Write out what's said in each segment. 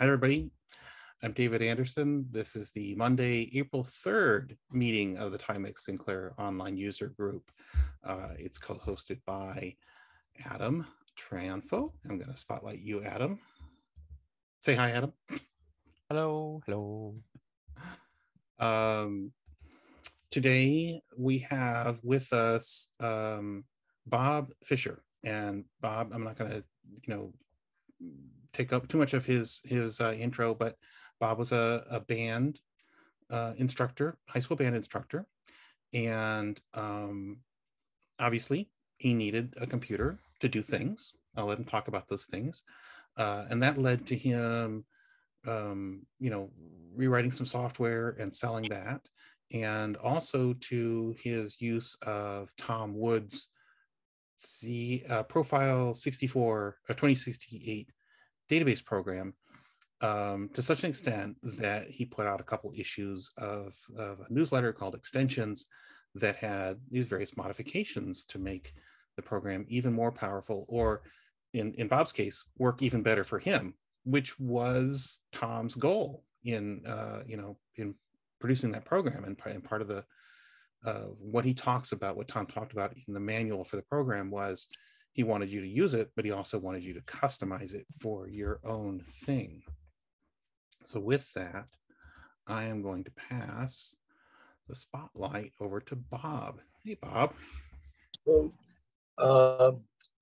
Hi, everybody. I'm David Anderson. This is the Monday, April 3rd meeting of the Timex Sinclair online user group. Uh, it's co-hosted by Adam Trionfo. I'm going to spotlight you, Adam. Say hi, Adam. Hello, hello. Um, today we have with us um, Bob Fischer. And Bob, I'm not going to, you know, take up too much of his his uh, intro, but Bob was a, a band uh, instructor, high school band instructor, and um, obviously he needed a computer to do things. I'll let him talk about those things, uh, and that led to him, um, you know, rewriting some software and selling that, and also to his use of Tom Wood's C uh, Profile 64 or 2068 database program um, to such an extent that he put out a couple issues of, of a newsletter called Extensions that had these various modifications to make the program even more powerful, or in, in Bob's case, work even better for him, which was Tom's goal in uh, you know in producing that program and, and part of the uh, what he talks about, what Tom talked about in the manual for the program was he wanted you to use it, but he also wanted you to customize it for your own thing. So with that, I am going to pass the spotlight over to Bob. Hey, Bob. Well, uh,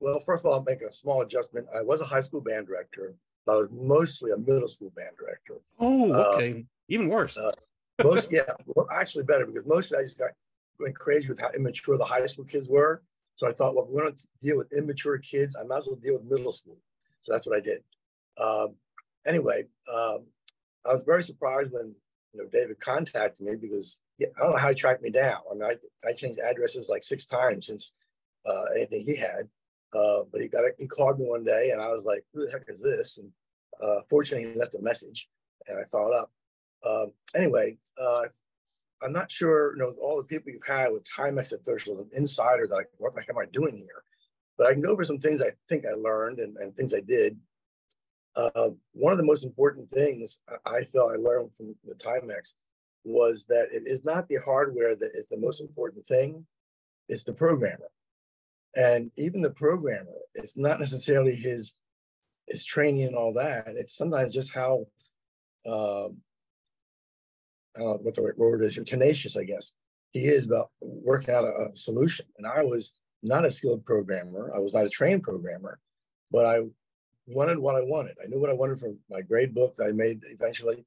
well, first of all, I'll make a small adjustment. I was a high school band director. but I was mostly a middle school band director. Oh, uh, okay. Even worse. Uh, most, yeah, well, actually better because most I just got went crazy with how immature the high school kids were. So I thought, well, we're going to deal with immature kids. I might as well deal with middle school. So that's what I did. Um, anyway, um, I was very surprised when you know David contacted me because yeah, I don't know how he tracked me down. I mean, I, I changed addresses like six times since uh, anything he had. Uh, but he got a, he called me one day and I was like, who the heck is this? And uh, fortunately, he left a message and I followed up. Um, anyway, uh, I'm not sure, you know, all the people you've had with Timex officials and insiders, like, what the heck am I doing here? But I can go over some things I think I learned and, and things I did. Uh, one of the most important things I felt I learned from the Timex was that it is not the hardware that is the most important thing, it's the programmer. And even the programmer, it's not necessarily his his training and all that. It's sometimes just how um, uh, what the right word is here, tenacious, I guess. He is about working out a, a, solution. And I was not a skilled programmer. I was not a trained programmer, but I wanted what I wanted. I knew what I wanted from my grade book that I made eventually.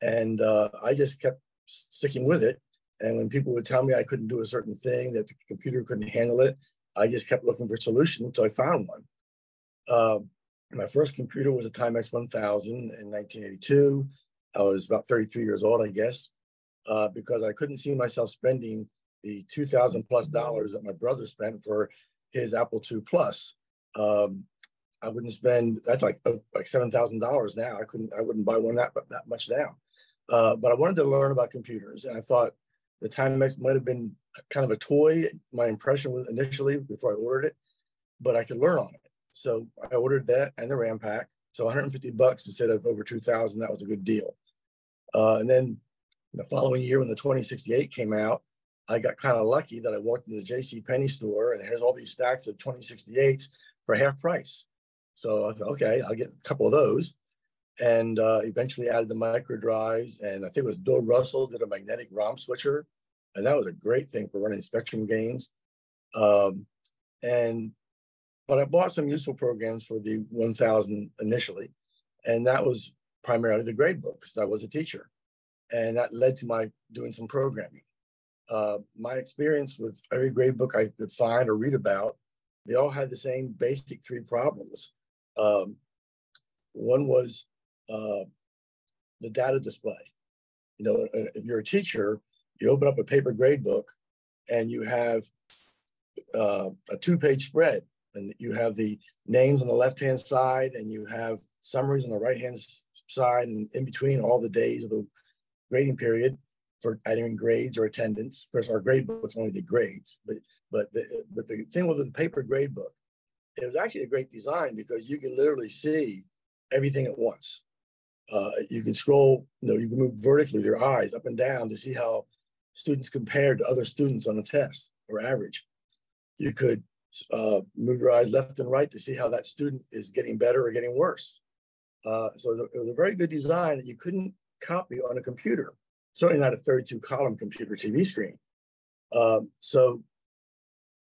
And uh, I just kept sticking with it. And when people would tell me I couldn't do a certain thing, that the computer couldn't handle it, I just kept looking for solutions until I found one. Uh, my first computer was a Timex 1000 in 1982. I was about 33 years old, I guess, uh, because I couldn't see myself spending the 2000 plus dollars that my brother spent for his Apple II Plus. Um, I wouldn't spend, that's like, uh, like $7,000 now. I couldn't, I wouldn't buy one that, that much now. Uh, but I wanted to learn about computers and I thought the Timex might have been kind of a toy. My impression was initially before I ordered it, but I could learn on it. So I ordered that and the RAM pack. So 150 bucks instead of over 2000, that was a good deal. Uh, and then the following year, when the 2068 came out, I got kind of lucky that I walked into the J.C. Penney store and there's all these stacks of 2068s for half price. So I thought, okay, I'll get a couple of those. And uh, eventually added the micro drives. And I think it was Bill Russell did a magnetic ROM switcher. And that was a great thing for running Spectrum games. Um, and but I bought some useful programs for the 1000 initially. And that was primarily the grade books. I was a teacher, and that led to my doing some programming. Uh, my experience with every grade book I could find or read about, they all had the same basic three problems. Um, one was uh, the data display. You know, uh, if you're a teacher, you open up a paper grade book and you have uh, a two-page spread, and you have the names on the left-hand side, and you have summaries on the right-hand side and in between all the days of the grading period for adding grades or attendance. Of course, our grade books only did grades, but but the but the thing with the paper grade book, it was actually a great design because you could literally see everything at once. Uh, you can scroll, you know, you can move vertically with your eyes up and down to see how students compared to other students on a test or average. You could uh, move your eyes left and right to see how that student is getting better or getting worse. Uh, so it was a very good design that you couldn't copy on a computer, certainly not a 32 column computer TV screen. Um, so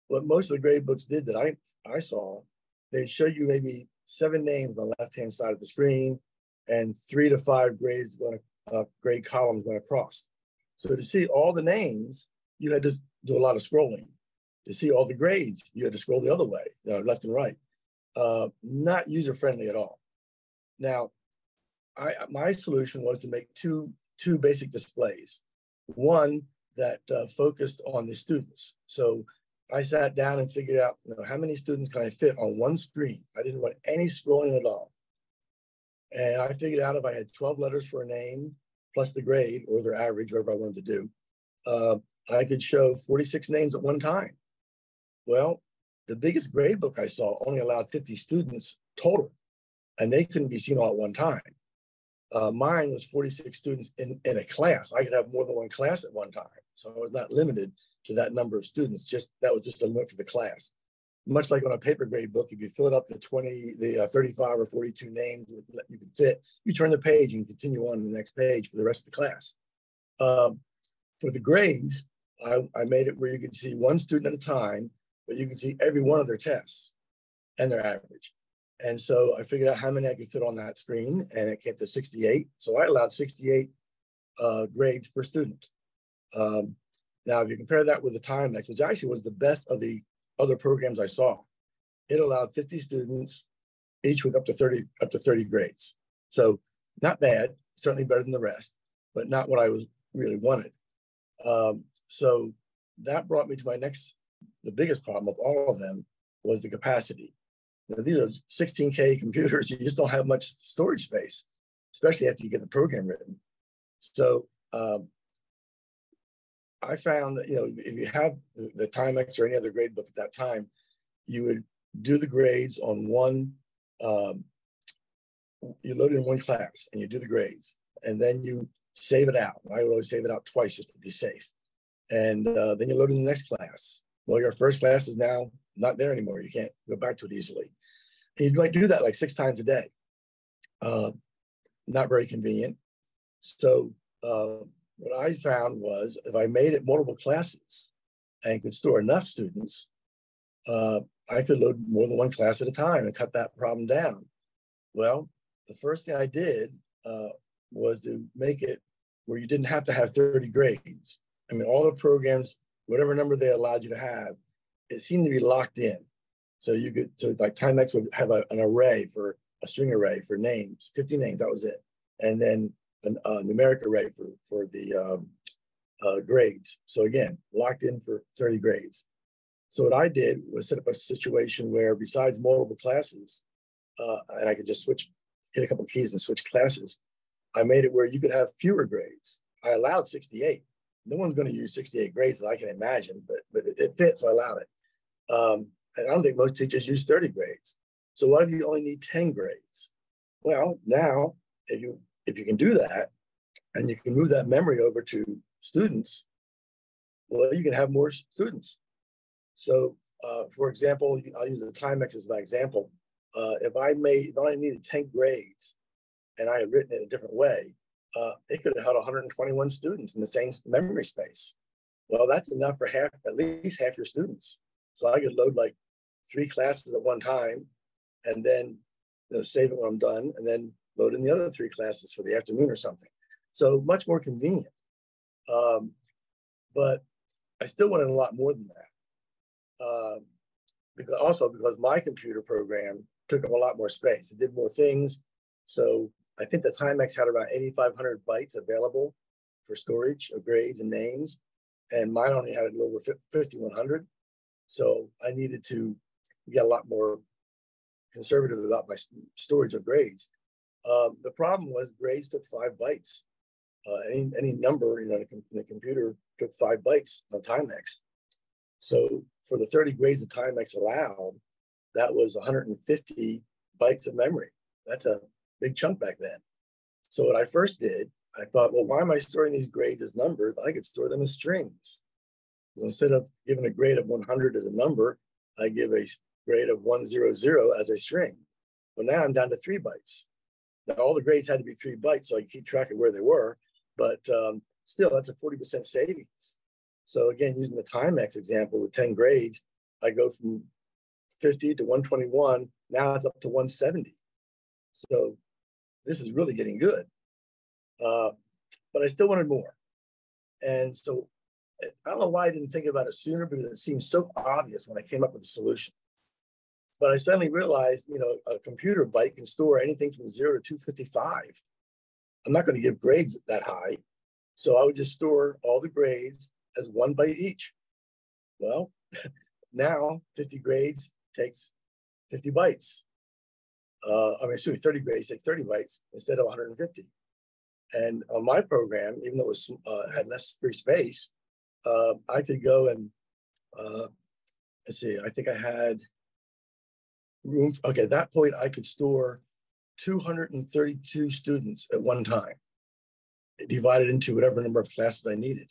what most of the grade books did that I, I saw, they'd show you maybe seven names on the left-hand side of the screen and three to five grades going uh, grade columns going across. So to see all the names, you had to do a lot of scrolling. To see all the grades, you had to scroll the other way, know, left and right. Uh, not user-friendly at all. Now, I, my solution was to make two, two basic displays. One that uh, focused on the students. So I sat down and figured out you know, how many students can I fit on one screen. I didn't want any scrolling at all. And I figured out if I had 12 letters for a name plus the grade or their average, whatever I wanted to do, uh, I could show 46 names at one time. Well, the biggest grade book I saw only allowed 50 students total, and they couldn't be seen all at one time. Uh, mine was 46 students in, in a class. I could have more than one class at one time. So I was not limited to that number of students. Just that was just a limit for the class. Much like on a paper grade book, if you fill it up to 20, the uh, 35 or 42 names you can fit, you turn the page and continue on to the next page for the rest of the class. Um, for the grades, I, I made it where you could see one student at a time, but you can see every one of their tests and their average. And so I figured out how many I could fit on that screen, and it came to 68. So I allowed 68 uh, grades per student. Um, now, if you compare that with the Timex, which actually was the best of the other programs I saw, it allowed 50 students, each with up to 30 up to 30 grades. So not bad, certainly better than the rest, but not what I was really wanted. Um, so that brought me to my next, the biggest problem of all of them was the capacity. These are 16K computers. You just don't have much storage space, especially after you get the program written. So um, I found that, you know, if you have the, the Timex or any other grade book at that time, you would do the grades on one, um, you load in one class and you do the grades and then you save it out. I would always save it out twice just to be safe. And uh, then you load in the next class. Well, your first class is now not there anymore. You can't go back to it easily. You might do that like six times a day. Uh, not very convenient. So uh, what I found was if I made it multiple classes and could store enough students, uh, I could load more than one class at a time and cut that problem down. Well, the first thing I did uh, was to make it where you didn't have to have 30 grades. I mean, all the programs, whatever number they allowed you to have, it seemed to be locked in. So you could, so like Timex would have a, an array for a string array for names, 50 names, that was it. And then an, a numeric array for, for the um, uh, grades. So again, locked in for 30 grades. So what I did was set up a situation where besides multiple classes, uh, and I could just switch, hit a couple keys and switch classes, I made it where you could have fewer grades. I allowed 68. No one's going to use 68 grades that I can imagine, but but it, it fits, so I allowed it. Um, and I don't think most teachers use 30 grades. So what if you only need 10 grades? Well, now if you if you can do that and you can move that memory over to students, well, you can have more students. So, uh, for example, I'll use the Timex as my example. Uh, if I made, if I only needed 10 grades and I had written it a different way, uh, it could have had 121 students in the same memory space. Well, that's enough for half, at least half your students. So I could load like three classes at one time and then you know, save it when I'm done and then load in the other three classes for the afternoon or something. So much more convenient. Um, but I still wanted a lot more than that. Um, because also because my computer program took up a lot more space. It did more things. So I think the Timex had around 8,500 bytes available for storage of grades and names. And mine only had a little over 5,100. So I needed to get a lot more conservative about my storage of grades. Um, the problem was grades took five bytes. Uh, any, any number you know, in the computer took five bytes on Timex. So for the 30 grades the Timex allowed, that was 150 bytes of memory. That's a big chunk back then. So what I first did, I thought, well, why am I storing these grades as numbers? I could store them as strings. Instead of giving a grade of 100 as a number, I give a grade of 100 as a string. Well, now I'm down to three bytes. Now, all the grades had to be three bytes, so I keep track of where they were, but um, still, that's a 40% savings. So again, using the Timex example with 10 grades, I go from 50 to 121. Now it's up to 170. So this is really getting good. Uh, but I still wanted more. And so I don't know why I didn't think about it sooner because it seemed so obvious when I came up with a solution. But I suddenly realized, you know, a computer byte can store anything from zero to 255. I'm not going to give grades that high. So I would just store all the grades as one byte each. Well, now 50 grades takes 50 bytes. Uh, I mean, excuse me, 30 grades takes 30 bytes instead of 150. And on my program, even though it was, uh, had less free space, uh, I could go and uh, let's see, I think I had room. Okay, at that point, I could store 232 students at one time, divided into whatever number of classes I needed.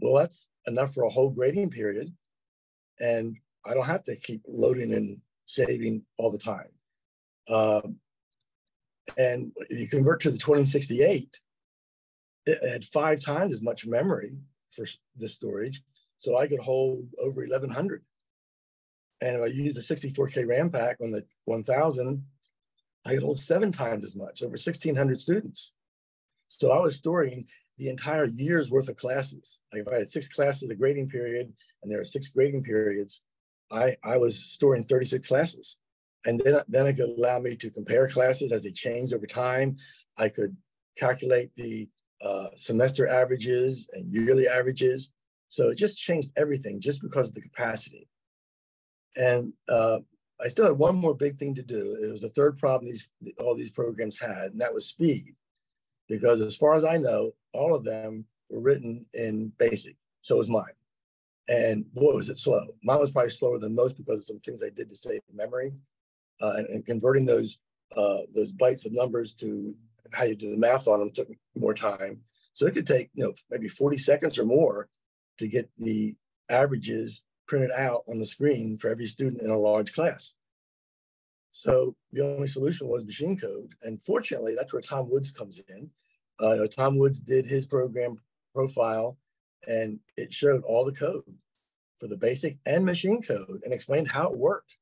Well, that's enough for a whole grading period. And I don't have to keep loading and saving all the time. Um, and if you convert to the 2068, it had five times as much memory for the storage. So I could hold over 1100. And if I use the 64K RAM pack on the 1000, I could hold seven times as much, over 1600 students. So I was storing the entire year's worth of classes. Like if I had six classes a grading period and there are six grading periods, I, I was storing 36 classes. And then, then it could allow me to compare classes as they change over time. I could calculate the uh, semester averages and yearly averages. So it just changed everything just because of the capacity. And uh, I still had one more big thing to do. It was the third problem these all these programs had, and that was speed. Because as far as I know, all of them were written in BASIC. So was mine. And boy, was it slow. Mine was probably slower than most because of some things I did to save memory. Uh, and, and, converting those uh, those bytes of numbers to how you do the math on them took more time. So it could take, you know, maybe 40 seconds or more to get the averages printed out on the screen for every student in a large class. So the only solution was machine code. And fortunately, that's where Tom Woods comes in. Uh, you know, Tom Woods did his program profile and it showed all the code for the basic and machine code and explained how it worked.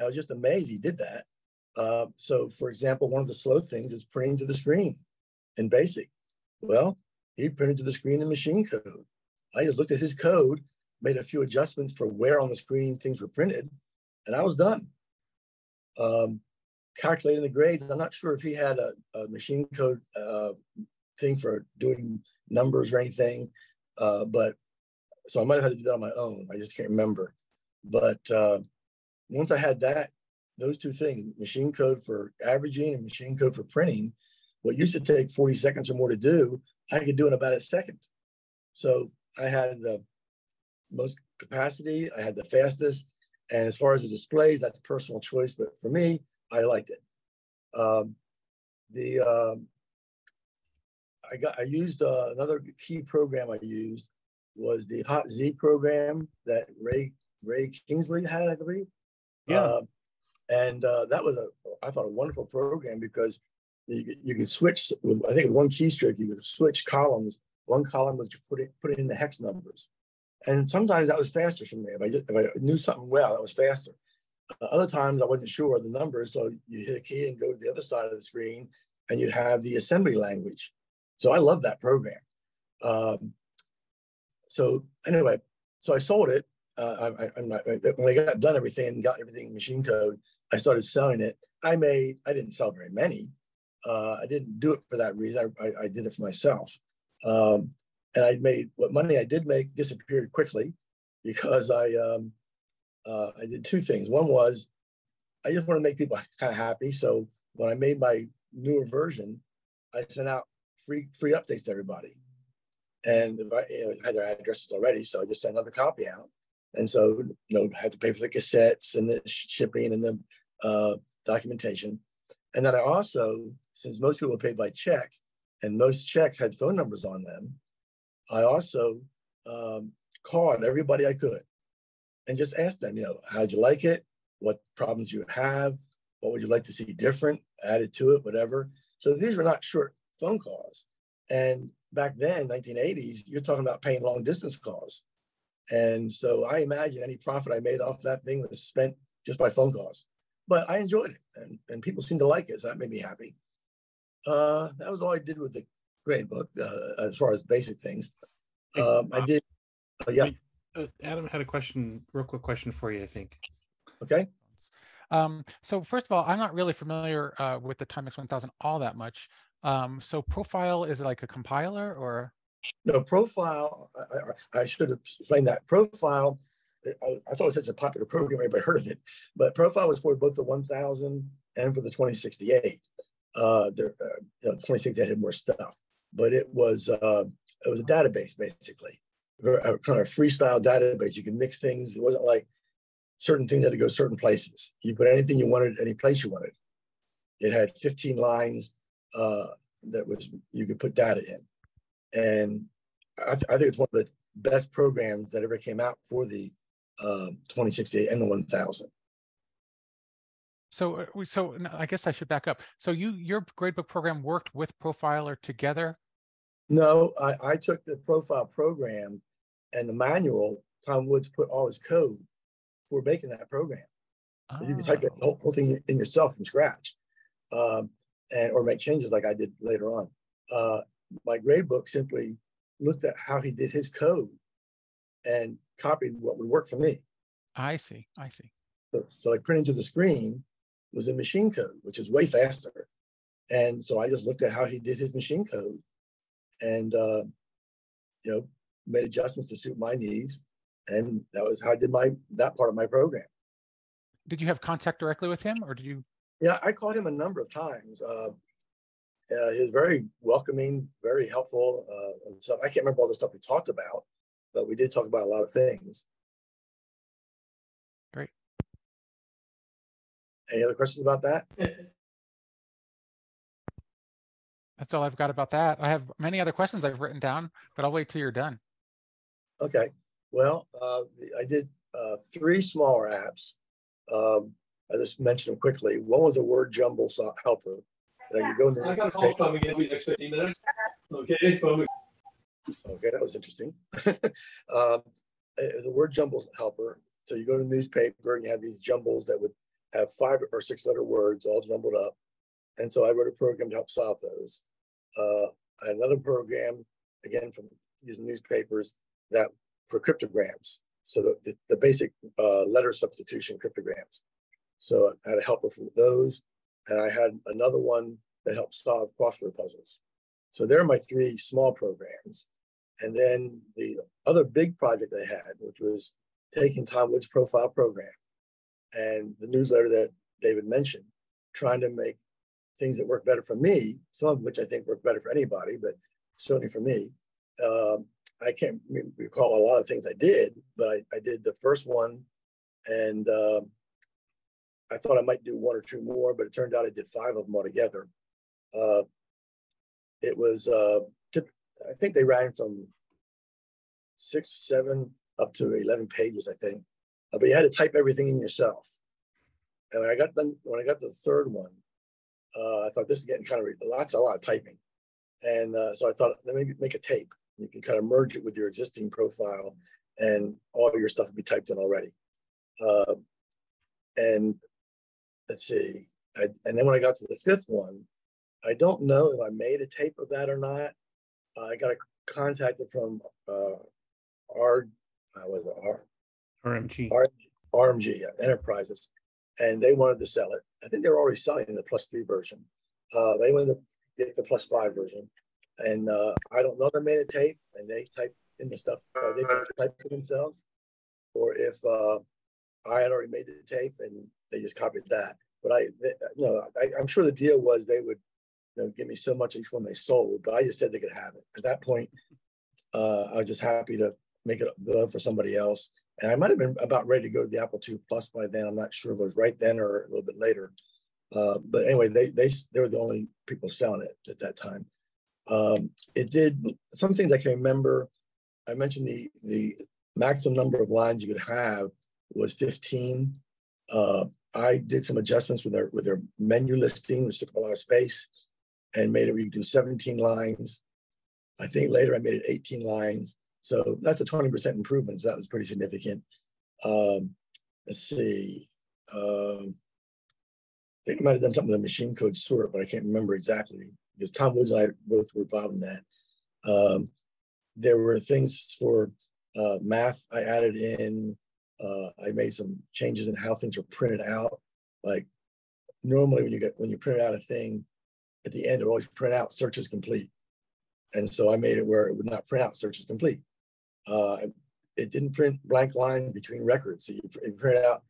I was just amazed he did that. Uh, so, for example, one of the slow things is printing to the screen in BASIC. Well, he printed to the screen in machine code. I just looked at his code, made a few adjustments for where on the screen things were printed, and I was done. Um, calculating the grades, I'm not sure if he had a, a machine code uh, thing for doing numbers or anything, uh, but so I might have had to do that on my own. I just can't remember. But uh, once I had that, those two things, machine code for averaging and machine code for printing, what used to take 40 seconds or more to do, I could do in about a second. So I had the most capacity, I had the fastest. And as far as the displays, that's personal choice. But for me, I liked it. Um, the um, I got I used uh, another key program I used was the Hot Z program that Ray Ray Kingsley had, I believe. Yeah. Uh, and uh, that was a I thought a wonderful program because you, you could switch. With, I think with one keystroke you could switch columns. One column was to put it put it in the hex numbers, and sometimes that was faster for me. If I just, if I knew something well, that was faster. Uh, other times I wasn't sure of the numbers, so you hit a key and go to the other side of the screen, and you'd have the assembly language. So I love that program. Um, so anyway, so I sold it. Uh, I, I, not, when I got done everything and got everything machine code, I started selling it. I made, I didn't sell very many. Uh, I didn't do it for that reason. I, I, I did it for myself. Um, and I made what money I did make disappeared quickly because I um, uh, I did two things. One was I just want to make people kind of happy. So when I made my newer version, I sent out free free updates to everybody. And if I, you know, had their addresses already, so I just sent another copy out. And so, you know, I had to pay for the cassettes and the shipping and the uh, documentation. And then I also, since most people paid by check and most checks had phone numbers on them, I also um, called everybody I could and just asked them, you know, how'd you like it? What problems you have? What would you like to see different, added to it, whatever. So these were not short phone calls. And back then, 1980s, you're talking about paying long distance calls. And so I imagine any profit I made off that thing was spent just by phone calls. But I enjoyed it and, and people seemed to like it. So that made me happy. Uh, that was all I did with the grade book uh, as far as basic things. Um, I did, uh, yeah. Uh, Adam had a question, real quick question for you, I think. Okay. Um, so first of all, I'm not really familiar uh, with the Timex 1000 all that much. Um, so profile is it like a compiler or? No, profile, I, I should have explained that. Profile, I, I thought it was such a popular program, everybody heard of it, but profile was for both the 1000 and for the 2068. Uh, there, uh, you know, 2068 had more stuff, but it was uh, it was a database basically, a kind of freestyle database. You could mix things. It wasn't like certain things had to go certain places. You put anything you wanted, any place you wanted. It had 15 lines uh, that was you could put data in, and I, th- I, think it's one of the best programs that ever came out for the um, 2068 and the 1000. So, uh, so I guess I should back up. So you, your gradebook program worked with Profiler together? No, I, I took the profile program and the manual. Tom Woods put all his code for making that program. Oh. You can type the whole, whole, thing in yourself from scratch, um, and or make changes like I did later on. Uh, my gradebook simply looked at how he did his code and copied what would work for me. I see. I see. So, so like printing to the screen was in machine code, which is way faster. And so I just looked at how he did his machine code and, uh, you know, made adjustments to suit my needs. And that was how I did my, that part of my program. Did you have contact directly with him or did you? Yeah, I called him a number of times. Uh, uh, he was very welcoming, very helpful, uh, and stuff. I can't remember all the stuff we talked about, but we did talk about a lot of things. Great. Any other questions about that? That's all I've got about that. I have many other questions I've written down, but I'll wait till you're done. Okay. Well, uh, I did uh, three smaller apps. Um, I just mentioned them quickly. One was a word jumble helper. Now you go in the I got a call from again. We next 15 minutes. Okay. Okay, that was interesting. um, the word jumble helper. So you go to the newspaper and you have these jumbles that would have five or six letter words all jumbled up. And so I wrote a program to help solve those. Uh, another program, again, from using newspapers that for cryptograms. So the, the, the basic uh, letter substitution cryptograms. So I had a helper for those. And I had another one that helped solve crossword puzzles. So there are my three small programs. And then the other big project I had, which was taking Tom Wood's profile program and the newsletter that David mentioned, trying to make things that work better for me, some of which I think work better for anybody, but certainly for me. Um, I can't recall a lot of things I did, but I, I did the first one and uh, I thought I might do one or two more, but it turned out I did five of them altogether. Uh, it was, uh, I think they ran from six, seven up to 11 pages, I think. Uh, but you had to type everything in yourself. And when I got done, when I got the third one, uh, I thought this is getting kind of lots, a lot of typing. And uh, so I thought, let me make a tape. You can kind of merge it with your existing profile and all your stuff will be typed in already. Uh, and let's see. I, and then when I got to the fifth one, I don't know if I made a tape of that or not. Uh, I got a contacted from uh, R, uh, was it R, RMG. R, RMG Enterprises, and they wanted to sell it. I think they were already selling the plus three version. Uh, they wanted to get the plus five version, and uh, I don't know if they made a tape and they typed in the stuff uh, they typed for themselves, or if uh, I had already made the tape and they just copied that. But I, they, you know, I, am sure the deal was they would, you know, give me so much each one they sold. But I just said they could have it. At that point, uh, I was just happy to make it good for somebody else. And I might have been about ready to go to the Apple II Plus by then. I'm not sure if it was right then or a little bit later. Uh, but anyway, they they they were the only people selling it at that time. Um, it did some things I can remember. I mentioned the the maximum number of lines you could have was 15. Uh, I did some adjustments with their with their menu listing, which took a lot of space, and made it you do 17 lines. I think later I made it 18 lines. So that's a 20% improvement. So that was pretty significant. Um, let's see. Um, I think I might have done something with a machine code sort, but I can't remember exactly because Tom Woods and I both were involved in that. Um, there were things for uh, math I added in. Uh, I made some changes in how things are printed out. Like normally when you get when you print out a thing, at the end it would always print out search is complete. And so I made it where it would not print out search is complete. Uh, it didn't print blank lines between records. So you, print out,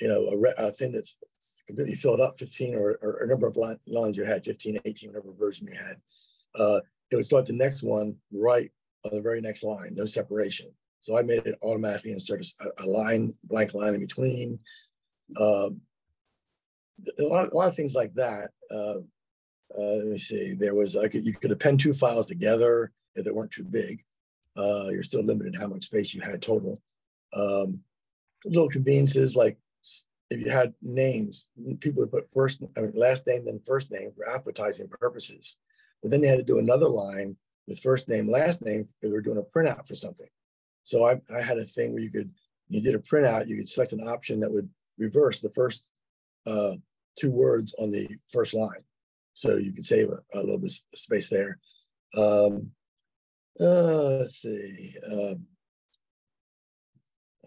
you know, a, re, a, thing that's completely filled up 15 or, or a number of line, lines you had, 15, 18, whatever version you had. Uh, it would start the next one right on the very next line, no separation. So I made it automatically insert a, a line, blank line in between. Um, a, lot, a lot of things like that. Uh, uh, let me see. There was I could you could append two files together if they weren't too big. Uh, you're still limited how much space you had total. Um, little conveniences like if you had names, people would put first, I mean, last name, then first name for advertising purposes. But then they had to do another line with first name, last name, if they were doing a printout for something. So I, I had a thing where you could, you did a printout, you could select an option that would reverse the first uh, two words on the first line. So you could save a, a little bit of space there. Um, uh, let's see. Um,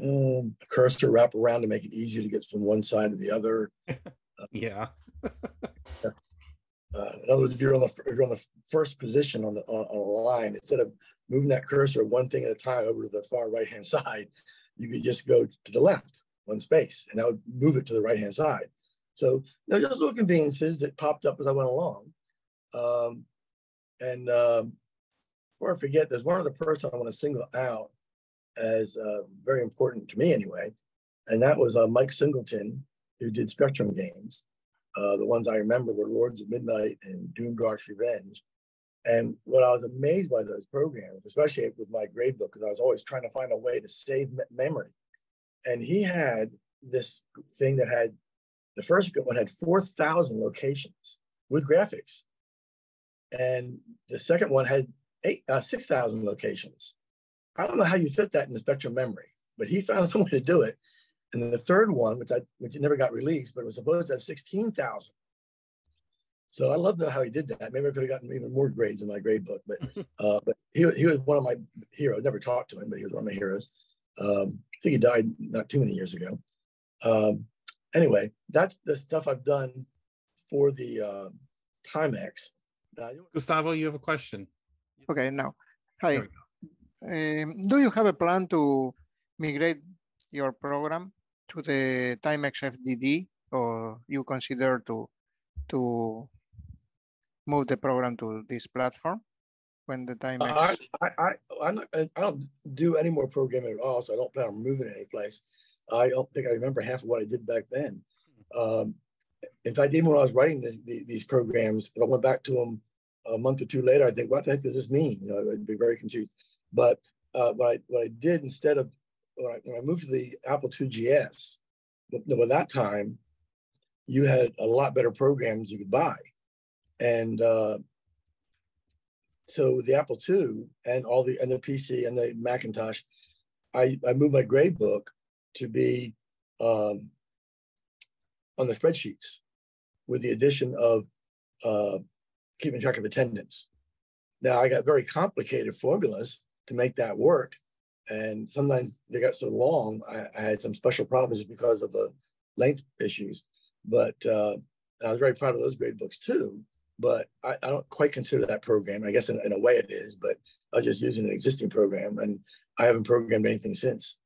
um, a cursor wrap around to make it easier to get from one side to the other. Uh, yeah. uh, in other words, if you're on the if you're on the first position on the on, on, a line, instead of moving that cursor one thing at a time over to the far right hand side, you could just go to the left one space, and that would move it to the right hand side. So you know, just little conveniences that popped up as I went along. Um, and um, before I forget, there's one other person I want to single out as uh, very important to me anyway, and that was uh, Mike Singleton, who did Spectrum games. Uh, the ones I remember were Lords of Midnight and Doomdark's Revenge. And what I was amazed by those programs, especially with my grade book, because I was always trying to find a way to save memory. And he had this thing that had the first one had 4,000 locations with graphics. And the second one had eight, uh, 6,000 locations. I don't know how you fit that in the spectrum memory, but he found some way to do it. And then the third one, which I which never got released, but it was supposed to have 16,000. So I love to know how he did that. Maybe I could have gotten even more grades in my grade book, but uh, but he, he was one of my heroes. Never talked to him, but he was one of my heroes. Um, I think he died not too many years ago. Um, anyway, that's the stuff I've done for the uh, Timex. Gustavo, you have a question. Okay, now, hi. Um, do you have a plan to migrate your program to the Timex FDD, or you consider to to move the program to this platform when the time? I, I, I, I, not, I don't do any more programming at all, so I don't plan on moving any place. I don't think I remember half of what I did back then. Um, in fact, even when I was writing this, the, these programs, if I went back to them a month or two later, I'd think, what the heck does this mean? You know, I'd be very confused. But uh, what I what I did instead of when I, when I moved to the Apple II GS, by that time, you had a lot better programs you could buy, and uh, so the Apple II and all the and the PC and the Macintosh, I I moved my grade book to be um, on the spreadsheets with the addition of uh, keeping track of attendance. Now I got very complicated formulas to make that work. And sometimes they got so long, I, I had some special problems because of the length issues. But uh, I was very proud of those grade books too. But I, I don't quite consider that program. I guess in, in, a way it is, but I was just using an existing program and I haven't programmed anything since.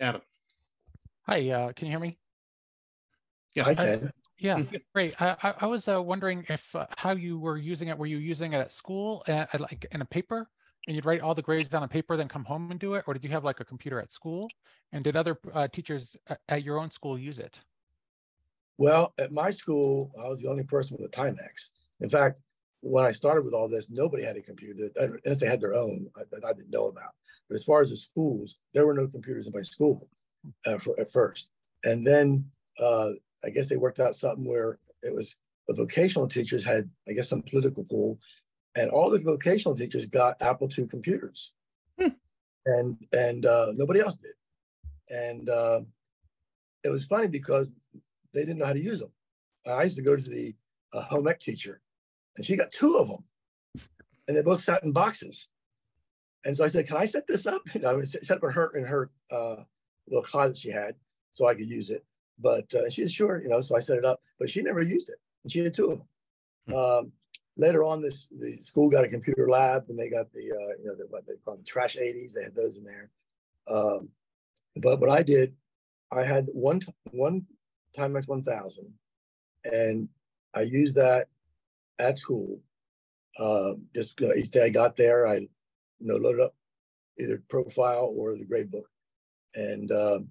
Adam. Hi, uh, can you hear me? Yeah, I can. Yeah, great. I, I was uh, wondering if uh, how you were using it. Were you using it at school, at, at, like in a paper, and you'd write all the grades down on a paper, then come home and do it, or did you have like a computer at school? And did other uh, teachers at your own school use it? Well, at my school, I was the only person with a Timex. In fact, when I started with all this, nobody had a computer. And if they had their own, I, that I didn't know about. But as far as the schools, there were no computers in my school uh, for, at first. And then uh, I guess they worked out something where it was the vocational teachers had, I guess, some political pull, and all the vocational teachers got Apple II computers, hmm. and and uh, nobody else did. And uh, it was funny because they didn't know how to use them. I used to go to the uh, home ec teacher, and she got two of them, and they both sat in boxes. And so I said, "Can I set this up?" You know, I set up in her in her uh, little closet she had, so I could use it. But uh, she said, "Sure," you know. So I set it up, but she never used it, and she had two of them. Hmm. Um, later on, this the school got a computer lab, and they got the uh, you know the, what they call the trash 80s. They had those in there. Um, but what I did, I had one one Timex 1000, and I used that at school. Um, just uh, each day I got there, I you know loaded up either profile or the grade book, and um,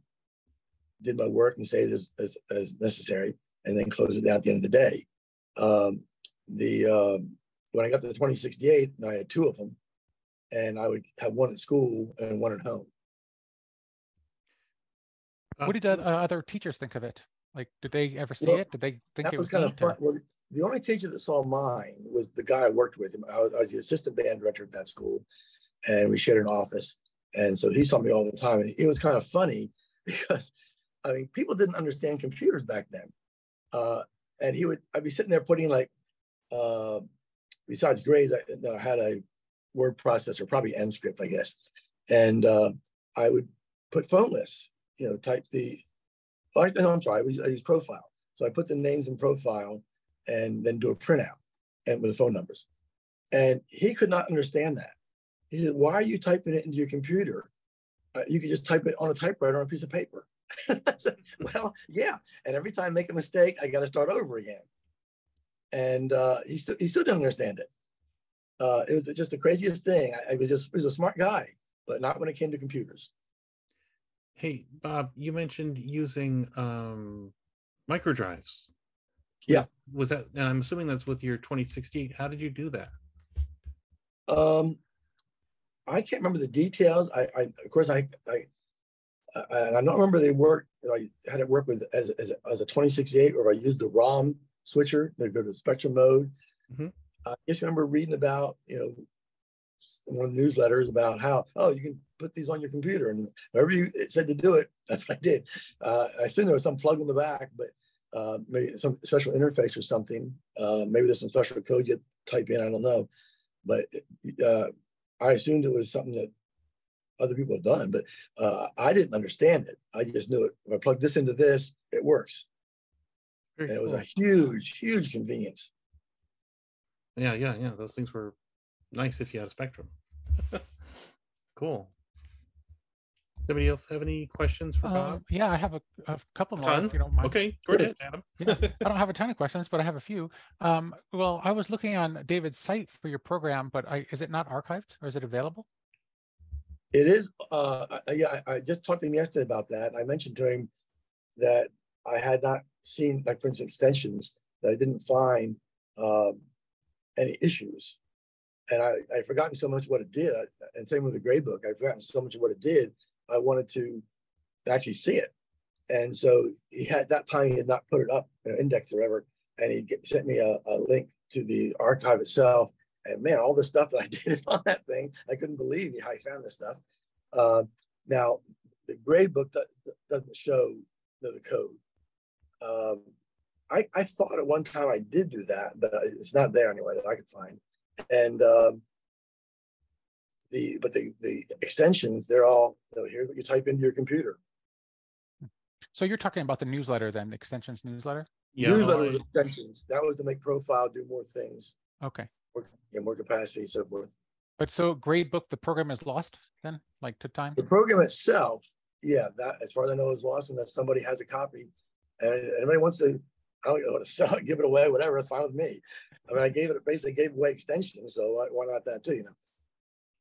did my work and saved as, as, as necessary, and then closed it down at the end of the day. Um, the um, when I got to the 2068, I had two of them, and I would have one at school and one at home. What did uh, other teachers think of it? Like, did they ever see well, it? Did they think it was, was kind of fun? Well, the only teacher that saw mine was the guy I worked with. I was, I was the assistant band director at that school, and we shared an office. And so he saw me all the time, and it was kind of funny because, I mean, people didn't understand computers back then. Uh, and he would, I'd be sitting there putting like, uh, besides grades, I, I, had a word processor, probably MScript, I guess, and uh, I would put phone lists. You know, type the Oh, no, I'm sorry. I use, I use profile. So I put the names in profile and then do a printout and with the phone numbers. And he could not understand that. He said, "Why are you typing it into your computer? Uh, you could just type it on a typewriter on a piece of paper." said, well, yeah. And every time I make a mistake, I got to start over again. And uh, he still he still didn't understand it. Uh, it was just the craziest thing. I, I was just he was a smart guy, but not when it came to computers. Hey, Bob, you mentioned using um, micro drives. Yeah. Was that, and I'm assuming that's with your 2068. How did you do that? Um, I can't remember the details. I, I of course, I, I, I, I don't remember they worked. I had it work with as, as, as a 2068, or I used the ROM switcher to go to spectrum mode. Mm-hmm. I just remember reading about, you know, one of the newsletters about how, oh, you can put these on your computer. And wherever you said to do it, that's what I did. Uh, I assume there was some plug in the back, but uh, maybe some special interface or something. Uh, maybe there's some special code you type in. I don't know. But uh, I assumed it was something that other people have done, but uh, I didn't understand it. I just knew it. If I plug this into this, it works. Very and it was cool. a huge, huge convenience. Yeah, yeah, yeah. Those things were nice if you had a Spectrum. cool. Does anybody else have any questions for Bob? Um, yeah, I have a, a couple more. If you don't mind. Okay, go ahead, Adam. yeah, I don't have a ton of questions, but I have a few. Um, well, I was looking on David's site for your program, but I, is it not archived or is it available? It is. Uh, yeah, I, I just talked to him yesterday about that. I mentioned to him that I had not seen, like for instance, extensions that I didn't find um, any issues and I, I'd forgotten so much what it did. And same with the grade book, I'd forgotten so much of what it did I wanted to actually see it. And so he had that time he had not put it up in an index or whatever, and he get, sent me a, a, link to the archive itself. And man, all the stuff that I did on that thing, I couldn't believe how he found this stuff. Uh, now, the grade book doesn't show you know, the code. Um, I, I thought at one time I did do that, but it's not there anyway that I could find. And um, the but the the extensions they're all you know, here what you type into your computer. So you're talking about the newsletter then, extensions newsletter? Yeah. Newsletter extensions. That was to make profile do more things. Okay. More, yeah, more capacity, so forth. But so gradebook, the program is lost then, like to time? The program itself, yeah, that as far as I know is lost unless somebody has a copy. And anybody wants to, I don't know, to sell it, give it away, whatever, it's fine with me. I mean, I gave it basically gave away extensions, so why, why not that too, you know?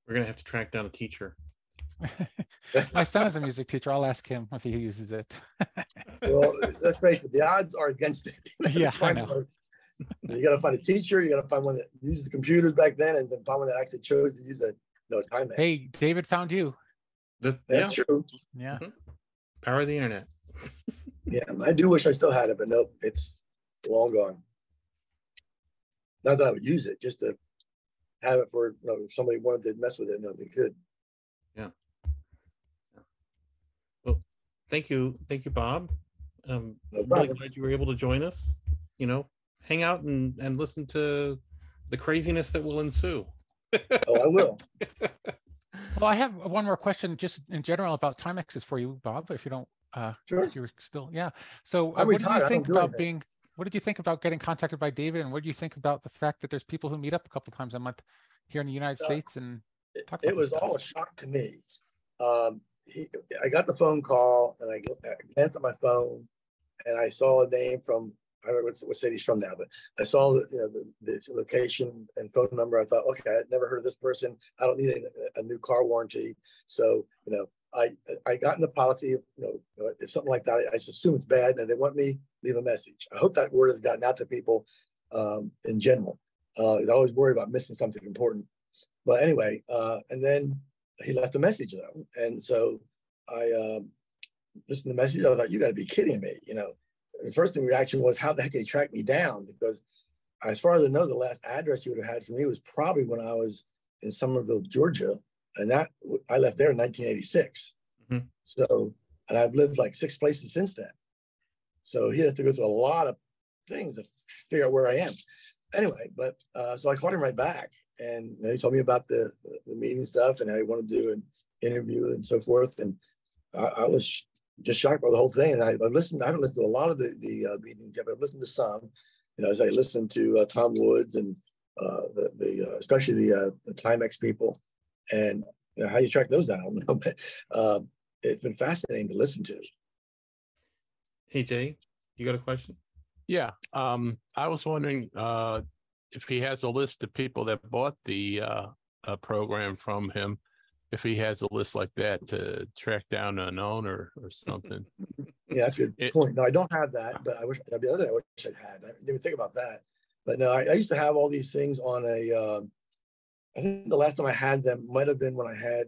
We're gonna have to track down a teacher. My son is a music teacher. I'll ask him if he uses it. well, let's face it, the odds are against it. Yeah, I know. You got to find a teacher. You got to find one that uses computers back then, and then find one that actually chose to use a no time. Hey, David found you. The, That's yeah, true. Yeah. Mm-hmm. power of the internet. Yeah, I do wish I still had it, but nope, it's long gone. Not that I would use it, just to have it for, you know, if somebody wanted to mess with it, no, they could. Yeah. yeah. Well, thank you, thank you, Bob. Um, No really glad you were able to join us. You know, hang out and and listen to the craziness that will ensue. Oh, I will. Well, I have one more question just in general about Timexes for you, Bob, if you don't, uh, Sure. if you're still, yeah. So uh, what do you think do about anything. being, what did you think about getting contacted by David? And what do you think about the fact that there's people who meet up a couple times a month here in the United Uh, States and It, it was this all a shock to me. Um, he, I got the phone call and I I glanced at my phone and I saw a name from, I don't know what, what city he's from now, but I saw the, you know, the, this location and phone number. I thought, okay, I'd never heard of this person. I don't need a, a new car warranty. So, you know, I, I got in the policy of, you know, if something like that, I just assume it's bad and they want me, leave a message. I hope that word has gotten out to people um, in general. Uh, I always worry about missing something important. But anyway, uh, and then he left a message though. And so I um, listened to the message. I thought, you got to be kidding me. You know, the first thing reaction was, how the heck did he track me down? Because as far as I know, the last address he would have had for me was probably when I was in Summerville, Georgia. And that I left there in 1986. Mhm. So, and I've lived like six places since then. So he had to go through a lot of things to figure out where I am. Anyway, but uh, so I called him right back and you know, he told me about the, the meeting stuff and how he wanted to do an interview and so forth. And I, I was sh- just shocked by the whole thing. And I, I listened, I haven't listened to a lot of the, the uh, meetings yet, but I've listened to some, you know, as I listened to uh, Tom Woods and uh, the, the uh, especially the, uh, the Timex people and you know, how you track those down. I don't know, but uh, it's been fascinating to listen to. Hey Jay, you got a question? Yeah, um, I was wondering, uh, if he has a list of people that bought the, uh, uh, program from him. If he has a list like that to track down an owner or something. Yeah, that's a good It- point. No, I don't have that, but I wish the other day I wish I'd had. I didn't even think about that. But no, I, I used to have all these things on a. I think the last time I had them might have been when I had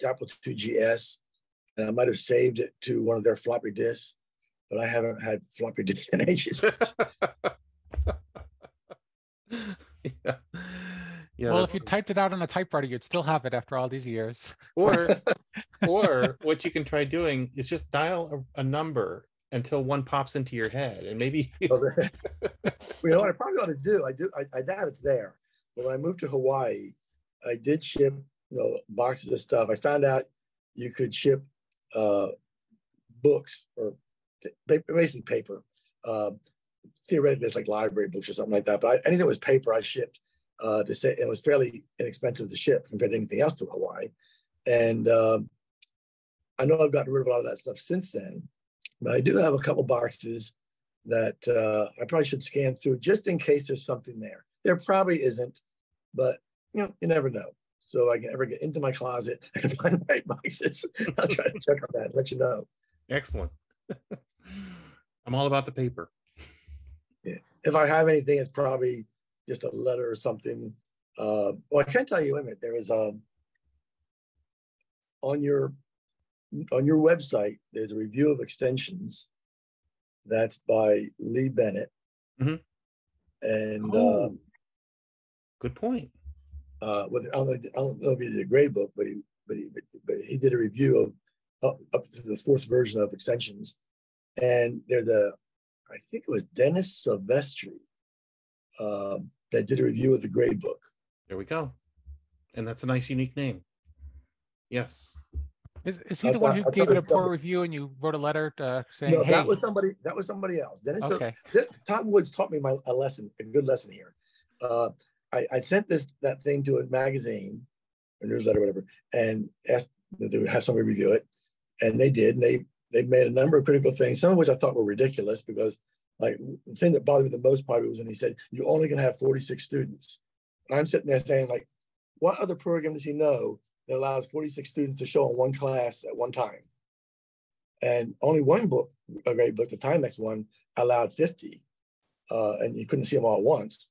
the Apple II GS, and I might have saved it to one of their floppy disks. But I haven't had floppy disks in ages. yeah. Yeah. well, if that's- you typed it out on a typewriter, you'd still have it after all these years. or or what you can try doing is just dial a, a number until one pops into your head and maybe you know what I probably ought to do? I do. I, I doubt it's there. When I moved to Hawaii, I did ship you know boxes of stuff. I found out you could ship uh, books or basically paper. Uh, theoretically, it's like library books or something like that. But I, anything that was paper, I shipped. Uh, to say it was fairly inexpensive to ship compared to anything else to Hawaii, and um, I know I've gotten rid of a lot of that stuff since then. But I do have a couple boxes that uh, I probably should scan through just in case there's something there. There probably isn't, but you know, you never know. So I can ever get into my closet and find right boxes. I'll try to check on that and let you know. excellent. I'm all about the paper. If I have anything, it's probably just a letter or something. Uh, well, I can tell you, wait a minute, there is um on your on your website, there's a review of extensions that's by Lee Bennett. Mhm. And Oh. um, Good point. uh, with I don't, know, I don't know if he did a grade book, but he but he but, but he did a review of up, up to the fourth version of extensions, and they're the I think it was Dennis Silvestri um, that did a review of the grade book. There we go. And that's a nice, unique name. Yes. Is, is he I the one who I thought gave it it a poor somebody- review and you wrote a letter uh, saying, No, hey, that was somebody. That was somebody else. Dennis. Okay, this, Tom Woods taught me my a lesson, a good lesson here. Uh, I, I sent this that thing to a magazine, a newsletter, whatever, and asked that they would have somebody review it, and they did. And they they made a number of critical things, some of which I thought were ridiculous because, like, the thing that bothered me the most probably was when he said "You're only can have forty six students. And I'm sitting there saying, like, what other program does he know that allows 46 students to show in one class at one time. And only one book, a great book, the Timex one, allowed 50. Uh, and you couldn't see them all at once.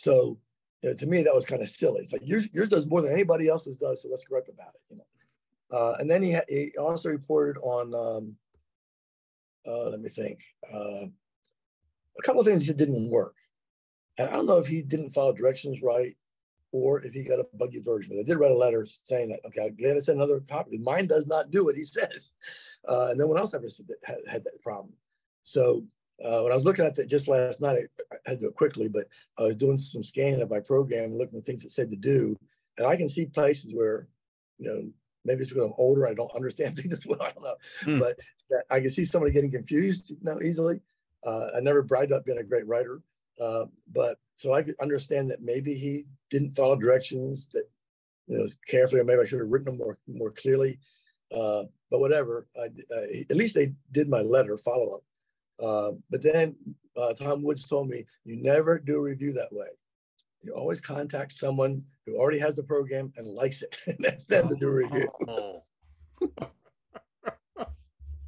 So to me, that was kind of silly. It's like yours, yours does more than anybody else's does, so let's correct about it. You know. Uh, and then he, he also reported on, um, uh, let me think, uh, a couple of things that didn't work. And I don't know if he didn't follow directions right or if he got a buggy version. But I did write a letter saying that, okay, I'm glad I sent another copy. Mine does not do what he says. Uh, and no one else ever had, had that problem. So uh, when I was looking at that just last night, I, I, had to do it quickly, but I was doing some scanning of my program and looking at things it said to do. And I can see places where, you know, maybe it's because I'm older, I don't understand things as well, I don't know. Mm. But I can see somebody getting confused you know, easily. Uh, I never bragged about being a great writer, uh, but so I could understand that maybe he didn't follow directions that you know, carefully, or maybe I should have written them more more clearly. Uh, but whatever, I, at least they did my letter follow up. Uh, but then uh, Tom Woods told me, you never do a review that way. You always contact someone who already has the program and likes it, and that's them to do a review.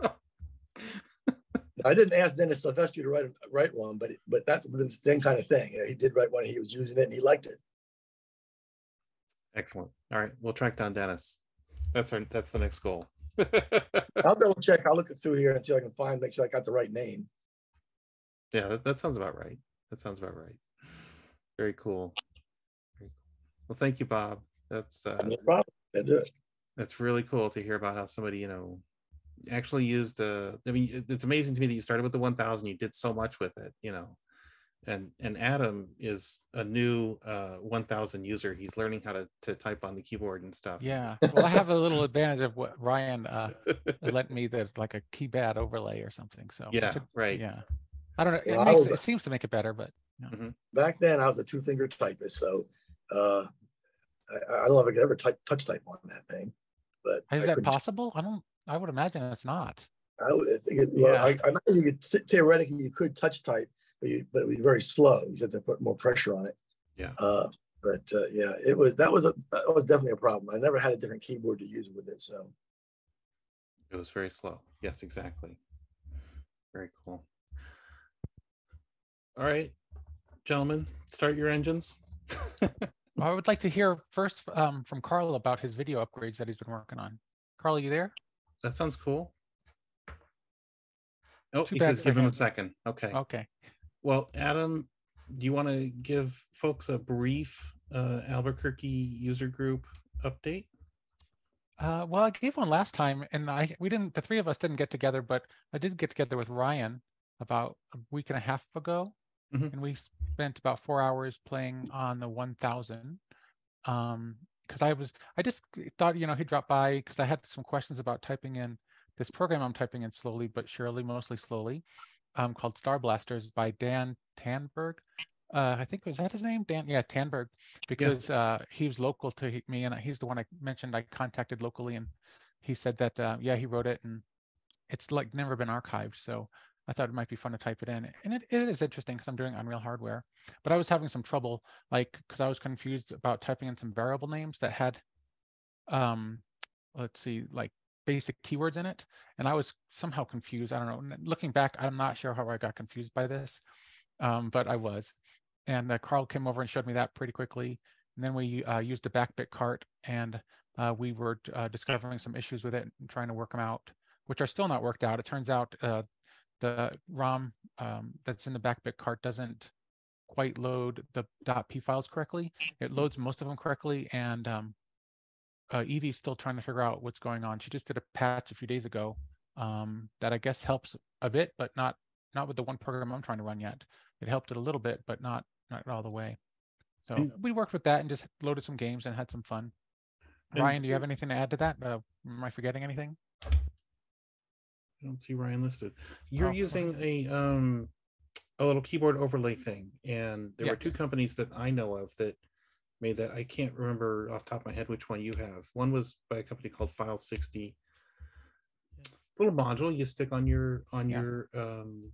I didn't ask Dennis Sylvester to write a write one, but but that's the same kind of thing. he did write one. He was using it and he liked it. Excellent. All right, we'll track down Dennis. That's our that's the next goal. I'll double check. I'll look it through here until I can find make sure I got the right name. Yeah, that, that sounds about right. That sounds about right. Very cool. Very cool. Well, thank you, Bob. That's uh, no problem. That's really cool to hear about how somebody you know actually used uh i mean it's amazing to me that you started with the 1000 you did so much with it you know and and adam is a new uh 1000 user he's learning how to to type on the keyboard and stuff yeah well i have a little advantage of what ryan uh lent me the like a keypad overlay or something so yeah right yeah i don't know it, makes, it seems to make it better but you know. mm-hmm. back then i was a two finger typist so uh I, I, don't know if i could ever type, touch type on that thing but is I that possible i don't I would imagine it's not. I would think it, well, yeah. I, I imagine you could theoretically you could touch type, but you, but it was very slow. You had to put more pressure on it. Yeah. Uh, but uh, yeah, it was that was a that was definitely a problem. I never had a different keyboard to use with it, so it was very slow. Yes, exactly. Very cool. All right, gentlemen, start your engines. I would like to hear first um, from Carl about his video upgrades that he's been working on. Carl, are you there? That sounds cool. Oh, Too he says give him. him a second. Okay. Okay. Well, Adam, do you want to give folks a brief uh, Albuquerque user group update? Uh, well, I gave one last time, and I we didn't. The three of us didn't get together, but I did get together with Ryan about a week and a half ago, mm-hmm. and we spent about four hours playing on the 1000. Um, because I was I just thought you know he'd drop by because I had some questions about typing in this program I'm typing in slowly but surely, mostly slowly, um, called Starblasters by Dan Tandberg. Uh, I think was that his name, Dan? Yeah, Tandberg, because yeah. uh, he was local to me, and he's the one I mentioned. I contacted locally, and he said that uh, yeah, he wrote it, and it's like never been archived. So I thought it might be fun to type it in. And it, it is interesting because I'm doing Unreal hardware, but I was having some trouble, like, because I was confused about typing in some variable names that had, um, let's see, like basic keywords in it. And I was somehow confused. I don't know. Looking back, I'm not sure how I got confused by this, um, but I was. And uh, Carl came over and showed me that pretty quickly. And then we uh, used the BackBit cart and uh, we were uh, discovering some issues with it and trying to work them out, which are still not worked out. It turns out uh, the ROM um, that's in the BackBit cart doesn't quite load the .p files correctly. It loads most of them correctly, and um, uh, Evie's still trying to figure out what's going on. She just did a patch a few days ago um, that I guess helps a bit, but not not with the one program I'm trying to run yet. It helped it a little bit, but not not all the way. So and, we worked with that and just loaded some games and had some fun. Ryan, do you have anything to add to that? Uh, am I forgetting anything? I don't see Ryan listed. You're oh, using a um a little keyboard overlay thing, and there yes. were two companies that I know of that made that. I can't remember off top of my head which one you have. One was by a company called File 60. Little module you stick on your on yeah. your um,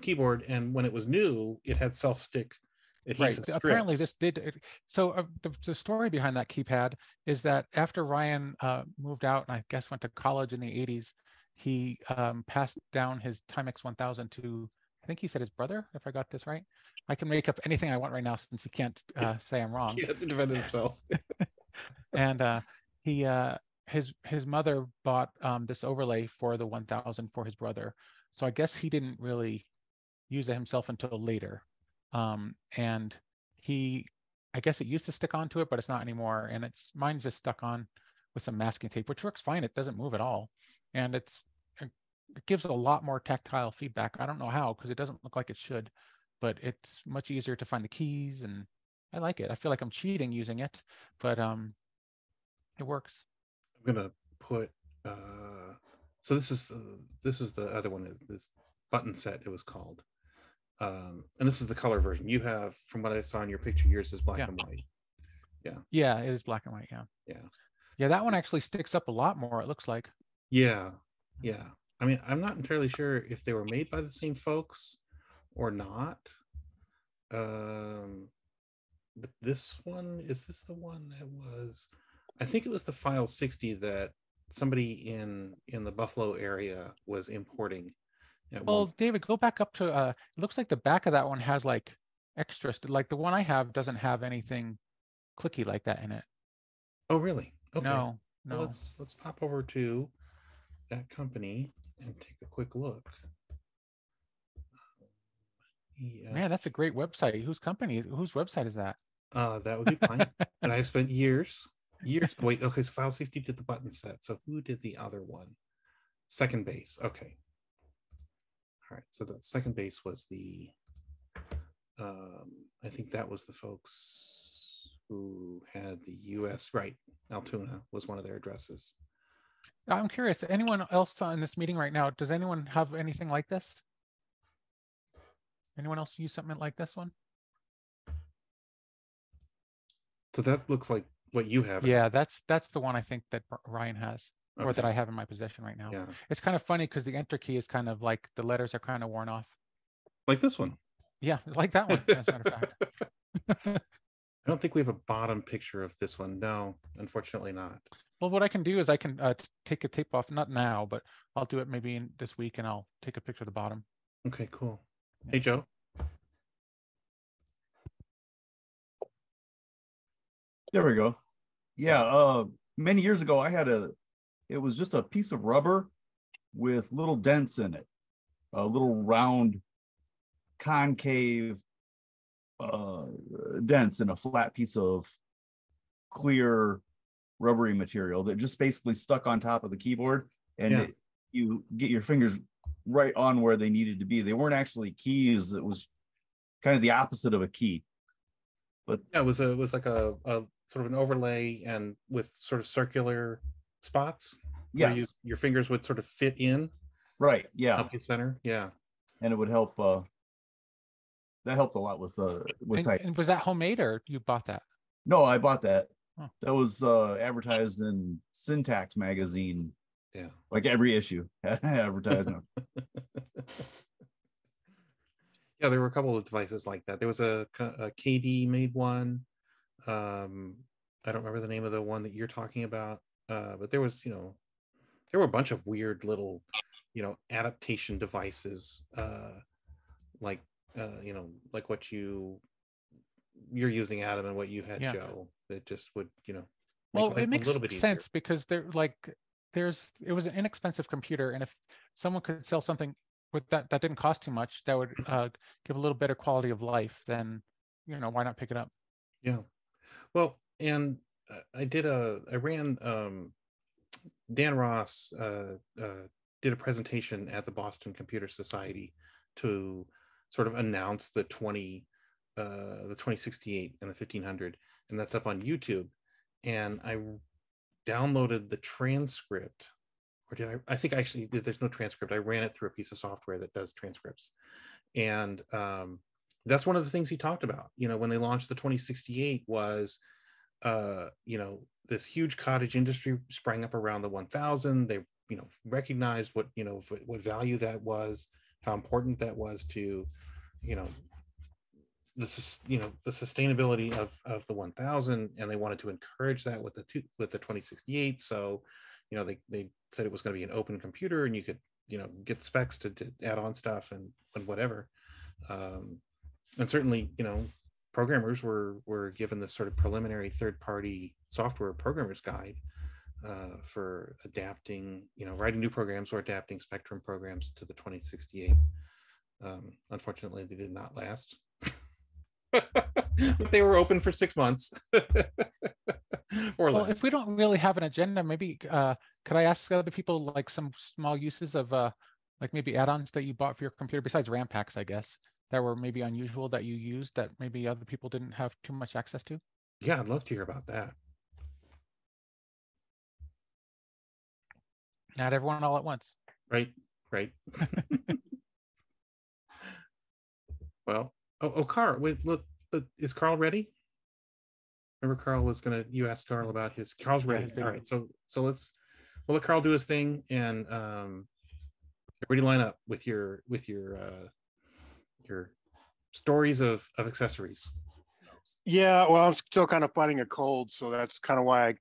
keyboard, and when it was new, it had self stick right. Apparently, this did. So uh, the, the story behind that keypad is that after Ryan uh, moved out and I guess went to college in the 80s, he um, passed down his Timex 1000 to I think he said his brother, if I got this right. I can make up anything I want right now since he can't uh, say I'm wrong. He defend himself. and uh, he uh, his his mother bought um, this overlay for the 1000 for his brother. So I guess he didn't really use it himself until later. Um, and he, I guess it used to stick onto it, but it's not anymore. And it's mine's just stuck on with some masking tape, which works fine. It doesn't move at all, and it's it gives a lot more tactile feedback. I don't know how because it doesn't look like it should, but it's much easier to find the keys and I like it. I feel like I'm cheating using it, but um, it works. I'm gonna put. Uh, so this is uh, this is the other one. Is this button set? It was called. Um, and this is the color version. You have, from what I saw in your picture, yours is black yeah. and white. Yeah. Yeah, it is black and white. Yeah. Yeah. Yeah, that one actually sticks up a lot more. It looks like. Yeah. Yeah. I mean, I'm not entirely sure if they were made by the same folks or not. Um, but this one is this the one that was I think it was the file 60 that somebody in in the Buffalo area was importing. Well, one. David, go back up to uh it looks like the back of that one has like extras. Like the one I have doesn't have anything clicky like that in it. Oh, really? Okay. No, no. Well, let's let's pop over to that company and take a quick look. Man, that's a great website. Whose company? Whose website is that? Uh, that would be fine. and I've spent years, years. Wait, okay. So file 60 did the button set. So who did the other one? Second base. Okay. All right. So the second base was the. Um, I think that was the folks who had the U.S. right. Altoona was one of their addresses. I'm curious. Anyone else in this meeting right now? Does anyone have anything like this? Anyone else use something like this one? So that looks like what you have. Yeah, that's that's the one I think that Ryan has, okay. or that I have in my possession right now. Yeah. It's kind of funny because the enter key is kind of like the letters are kind of worn off. Like this one. Yeah, like that one. as a matter of fact. I don't think we have a bottom picture of this one. No, unfortunately not. Well, what I can do is I can uh, take a tape off, not now, but I'll do it maybe in this week and I'll take a picture of the bottom. Okay, cool. Yeah. Hey, Joe. There we go. Yeah, uh, many years ago, I had a, it was just a piece of rubber with little dents in it, a little round concave uh, dents in a flat piece of clear rubbery material that just basically stuck on top of the keyboard and yeah. it, you get your fingers right on where they needed to be. They weren't actually keys. It was kind of the opposite of a key. But yeah, it was a it was like a, a sort of an overlay and with sort of circular spots. Yes. You, your fingers would sort of fit in. Right. Yeah. Help you center. Yeah. And it would help uh that helped a lot with uh with and, and was that homemade or you bought that? No, I bought that. Huh. That was uh advertised in Syntax magazine. Yeah. Like every issue advertisement. yeah, there were a couple of devices like that. There was a, a KD made one. Um I don't remember the name of the one that you're talking about. Uh but there was, you know, there were a bunch of weird little, you know, adaptation devices uh like uh, you know, like what you you're using Adam and what you had yeah. Joe, It just would, you know, well, it makes a little bit sense because they're like there's it was an inexpensive computer, and if someone could sell something with that that didn't cost too much, that would uh, give a little better quality of life, then you know why not pick it up? Yeah, well, and I did a I ran um, Dan Ross uh, uh, did a presentation at the Boston Computer Society to sort of announced the 20 uh the 2068 and the 1500 and that's up on youtube. And i downloaded the transcript or did i? I think actually there's no transcript. I ran it through a piece of software that does transcripts. And um that's one of the things he talked about. You know when they launched the 2068 was uh you know this huge cottage industry sprang up around the 1000 they you know recognized what you know what value that was how important that was to you know this is you know the sustainability of of the 1000 and they wanted to encourage that with the two with the 2068 so you know they they said it was going to be an open computer and you could you know get specs to, to add on stuff and and whatever. Um and certainly you know programmers were were given this sort of preliminary third party software programmers guide uh, for adapting you know writing new programs or adapting spectrum programs to the 2068 um, unfortunately they did not last but they were open for six months or well, less. if we don't really have an agenda, maybe uh, could I ask other people like some small uses of uh, like maybe add-ons that you bought for your computer besides RAM packs, I guess, that were maybe unusual that you used that maybe other people didn't have too much access to? Yeah, I'd love to hear about that. Not everyone all at once. Right, right. well, Oh, oh, Carl, wait, look, but is Carl ready? Remember, Carl was gonna. You asked Carl about his. Carl's ready. All right, so so let's we'll let Carl do his thing, and um, everybody line up with your with your uh, your stories of of accessories. Yeah, well, I'm still kind of fighting a cold, so that's kind of why I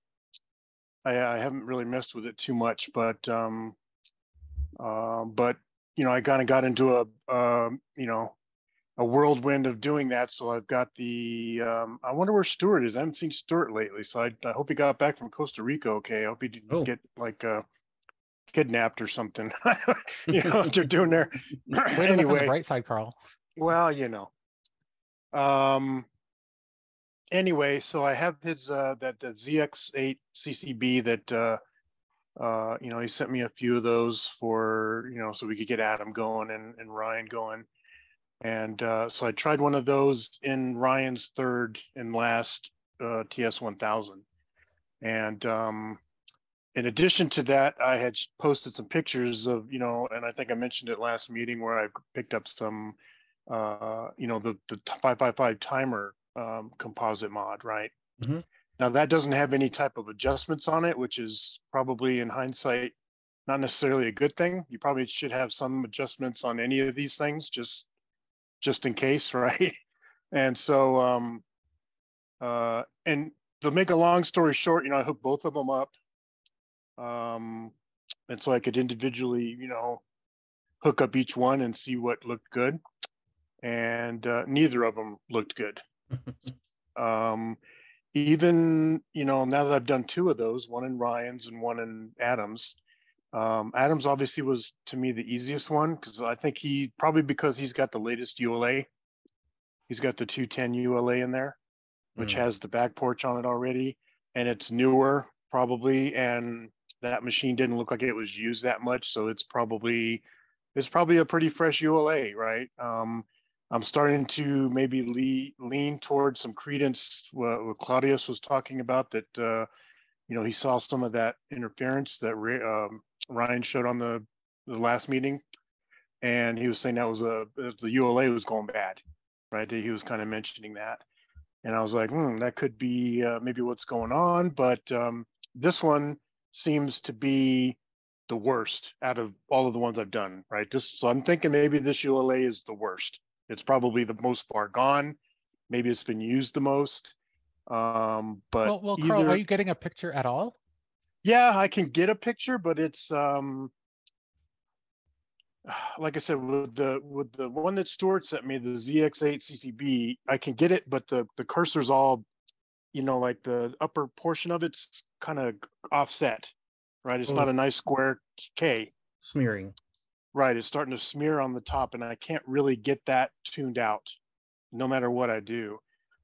I, I haven't really messed with it too much. But um, uh, but you know, I kind of got into a uh, you know a whirlwind of doing that. So I've got the. Um, I wonder where Stuart is. I haven't seen Stuart lately, so I, I hope he got back from Costa Rica. Okay, I hope he didn't oh. get like uh, kidnapped or something. you know what they're doing there. anyway, the bright side, Carl. Well, you know. Um. Anyway, so I have his uh, that the ZX8 CCB that uh, uh, you know he sent me a few of those for you know so we could get Adam going and, and Ryan going and uh, so I tried one of those in Ryan's third and last uh, TS1000. And um, in addition to that, I had posted some pictures of, you know, and I think I mentioned it last meeting where I picked up some, uh, you know, the, the 555 timer um, composite mod, right? Mm-hmm. Now that doesn't have any type of adjustments on it, which is probably in hindsight not necessarily a good thing. You probably should have some adjustments on any of these things, just just in case, right? And so, um, uh, and to make a long story short, you know, I hooked both of them up, um, and so I could individually, you know, hook up each one and see what looked good, and uh, neither of them looked good. Um, even you know, now that I've done two of those, one in Ryan's and one in Adams, um, Adams obviously was to me the easiest one because I think he probably because he's got the latest ULA. He's got the 210 ULA in there, which mm. has the back porch on it already, and it's newer probably, and that machine didn't look like it was used that much, so it's probably it's probably a pretty fresh ULA, right? Um, I'm starting to maybe lean, towards some credence what, what Claudius was talking about that uh, you know he saw some of that interference that um, Ryan showed on the, the last meeting, and he was saying that was a the ULA was going bad, right? He was kind of mentioning that, and I was like, hmm, that could be uh, maybe what's going on. But um, this one seems to be the worst out of all of the ones I've done, right? This, so I'm thinking maybe this ULA is the worst. It's probably the most far gone. Maybe it's been used the most. Um, but well, well, Carl, are you getting a picture at all? Yeah, I can get a picture, but it's um like I said, with the with the one that Stuart sent me, the ZX8 CCB, I can get it, but the the cursor's all, you know, like the upper portion of it's kind of offset, right? It's oh. not a nice square K. Smearing. Right, it's starting to smear on the top, and I can't really get that tuned out, no matter what I do.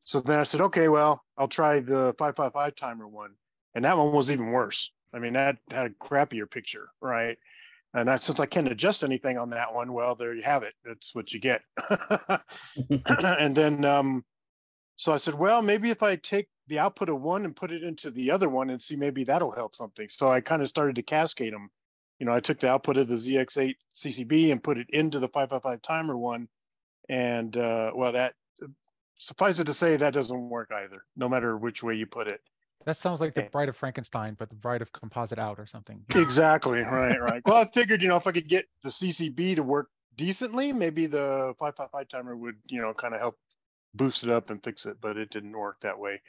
So then I said, okay, well, I'll try the 555 timer one and that one was even worse. I mean, that had a crappier picture, right? And that since I can't adjust anything on that one, well, there you have it. That's what you get. and then, um, so I said, well, maybe if I take the output of one and put it into the other one and see maybe that'll help something. So I kind of started to cascade them. You know, I took the output of the ZX8 CCB and put it into the 555 timer one, and uh, well, that suffice it to say that doesn't work either, no matter which way you put it. That sounds like the Bride of Frankenstein, but the Bride of Composite Out or something. Exactly. Right. Right. well, I figured, you know, if I could get the CCB to work decently, maybe the 555 timer would, you know, kind of help boost it up and fix it, but it didn't work that way.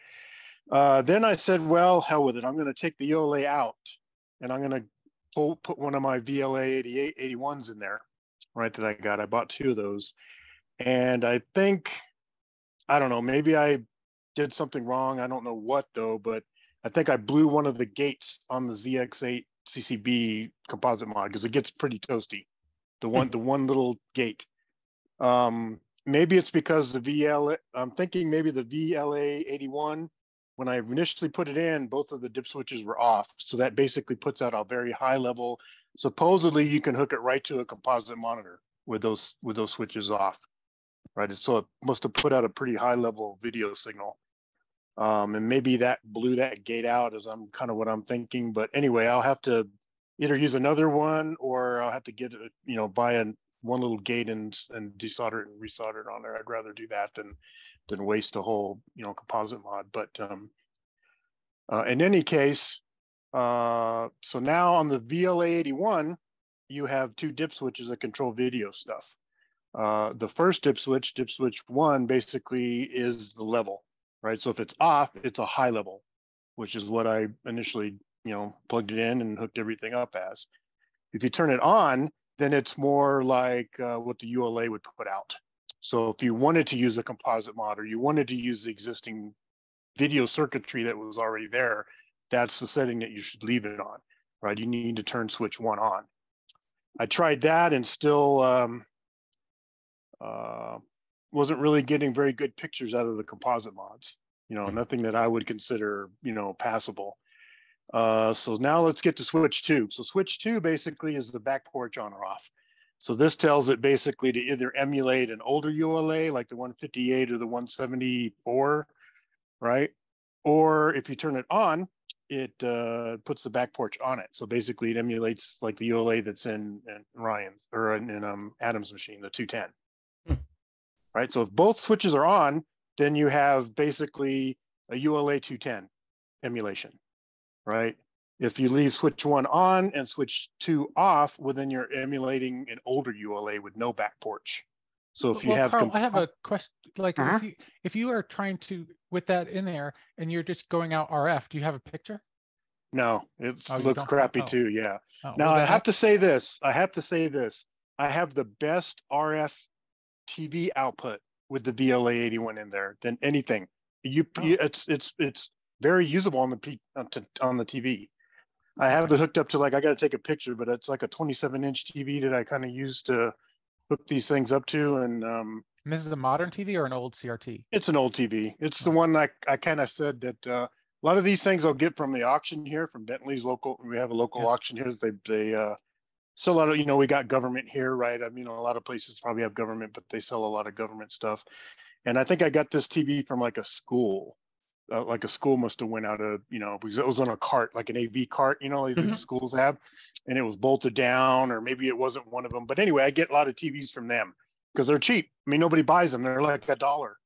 Uh, then I said, well, hell with it. I'm going to take the ULA out and I'm going to pull, put one of my VLA 88, 81s in there, right? That I got. I bought two of those. And I think, I don't know, maybe I did something wrong. I don't know what though, but I think I blew one of the gates on the ZX8 CCB composite mod because it gets pretty toasty. The one, the one little gate. Um, maybe it's because the VLA, I'm thinking maybe the VLA 81 when I initially put it in, both of the dip switches were off. So that basically puts out a very high level. Supposedly you can hook it right to a composite monitor with those with those switches off, right? So it must have put out a pretty high level video signal. Um, and maybe that blew that gate out as I'm kind of what I'm thinking. But anyway, I'll have to either use another one or I'll have to get a, you know, buy a one little gate and and desolder it and resolder it on there. I'd rather do that than than waste a whole you know composite mod. But um, uh, in any case, uh, so now on the VLA81, you have two dip switches that control video stuff. Uh, the first dip switch, dip switch one, basically is the level, right? So if it's off, it's a high level, which is what I initially, you know, plugged it in and hooked everything up as. If you turn it on, then it's more like uh, what the ULA would put out. So if you wanted to use a composite mod or you wanted to use the existing video circuitry that was already there, that's the setting that you should leave it on, right? You need to turn switch one on. I tried that and still um, uh, wasn't really getting very good pictures out of the composite mods. You know, nothing that I would consider, you know, passable. Uh, so now let's get to switch two. So switch two basically is the back porch on or off. So this tells it basically to either emulate an older ULA like the 158 or the 174, right? Or if you turn it on, it uh, puts the back porch on it. So basically it emulates like the ULA that's in, in Ryan's or in, in um, Adam's machine, the 210. Hmm. Right. So if both switches are on, then you have basically a ULA 210 emulation, right? If you leave switch one on and switch two off, well, then you're emulating an older ULA with no back porch. So if you well, have, Carl, I have a question. Like, uh-huh. if, you, if you are trying to with that in there, and you're just going out RF, do you have a picture? No, it oh, looks crappy oh. too. Yeah. Oh, now I have, have to say this. I have to say this. I have the best RF TV output with the VLA 81 in there than anything. You, oh. you it's it's it's very usable on the P, on the TV. I have it hooked up to like I got to take a picture, but it's like a 27 inch TV that I kind of use to hook these things up to. And, um, and this is a modern TV or an old CRT? It's an old TV. It's the one I I kind of said that uh, a lot of these things I'll get from the auction here from Bentley's local. We have a local yeah. auction here. They they uh, sell a lot of you know we got government here, right? I mean a lot of places probably have government, but they sell a lot of government stuff. And I think I got this TV from like a school uh, like a school must have went out of you know because it was on a cart like an AV cart you know like mm-hmm. schools have and it was bolted down or maybe it wasn't one of them but anyway I get a lot of TVs from them because they're cheap. I mean nobody buys them they're like a dollar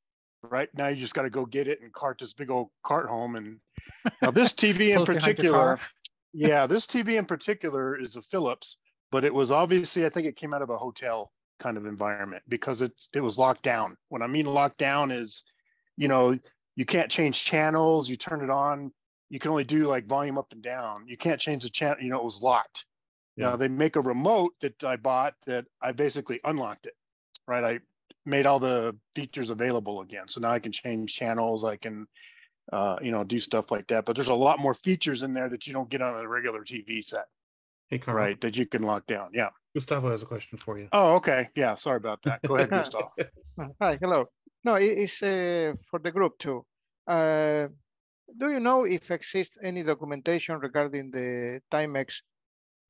right? Now you just got to go get it and cart this big old cart home and now this TV in particular yeah this TV in particular is a Philips but it was obviously I think it came out of a hotel kind of environment because it it was locked down. When I mean locked down is you know you can't change channels. You turn it on. You can only do like volume up and down. You can't change the channel. You know, it was locked. Yeah. Now they make a remote that I bought that I basically unlocked it. Right. I made all the features available again. So now I can change channels. I can, uh, you know, do stuff like that. But there's a lot more features in there that you don't get on a regular TV set. Hey, Carl. Right. That you can lock down. Yeah. Gustavo has a question for you. Oh, okay. Yeah. Sorry about that. Go ahead, Gustavo. Hi. Hello. No, it's uh, for the group too. Uh, do you know if exists any documentation regarding the Timex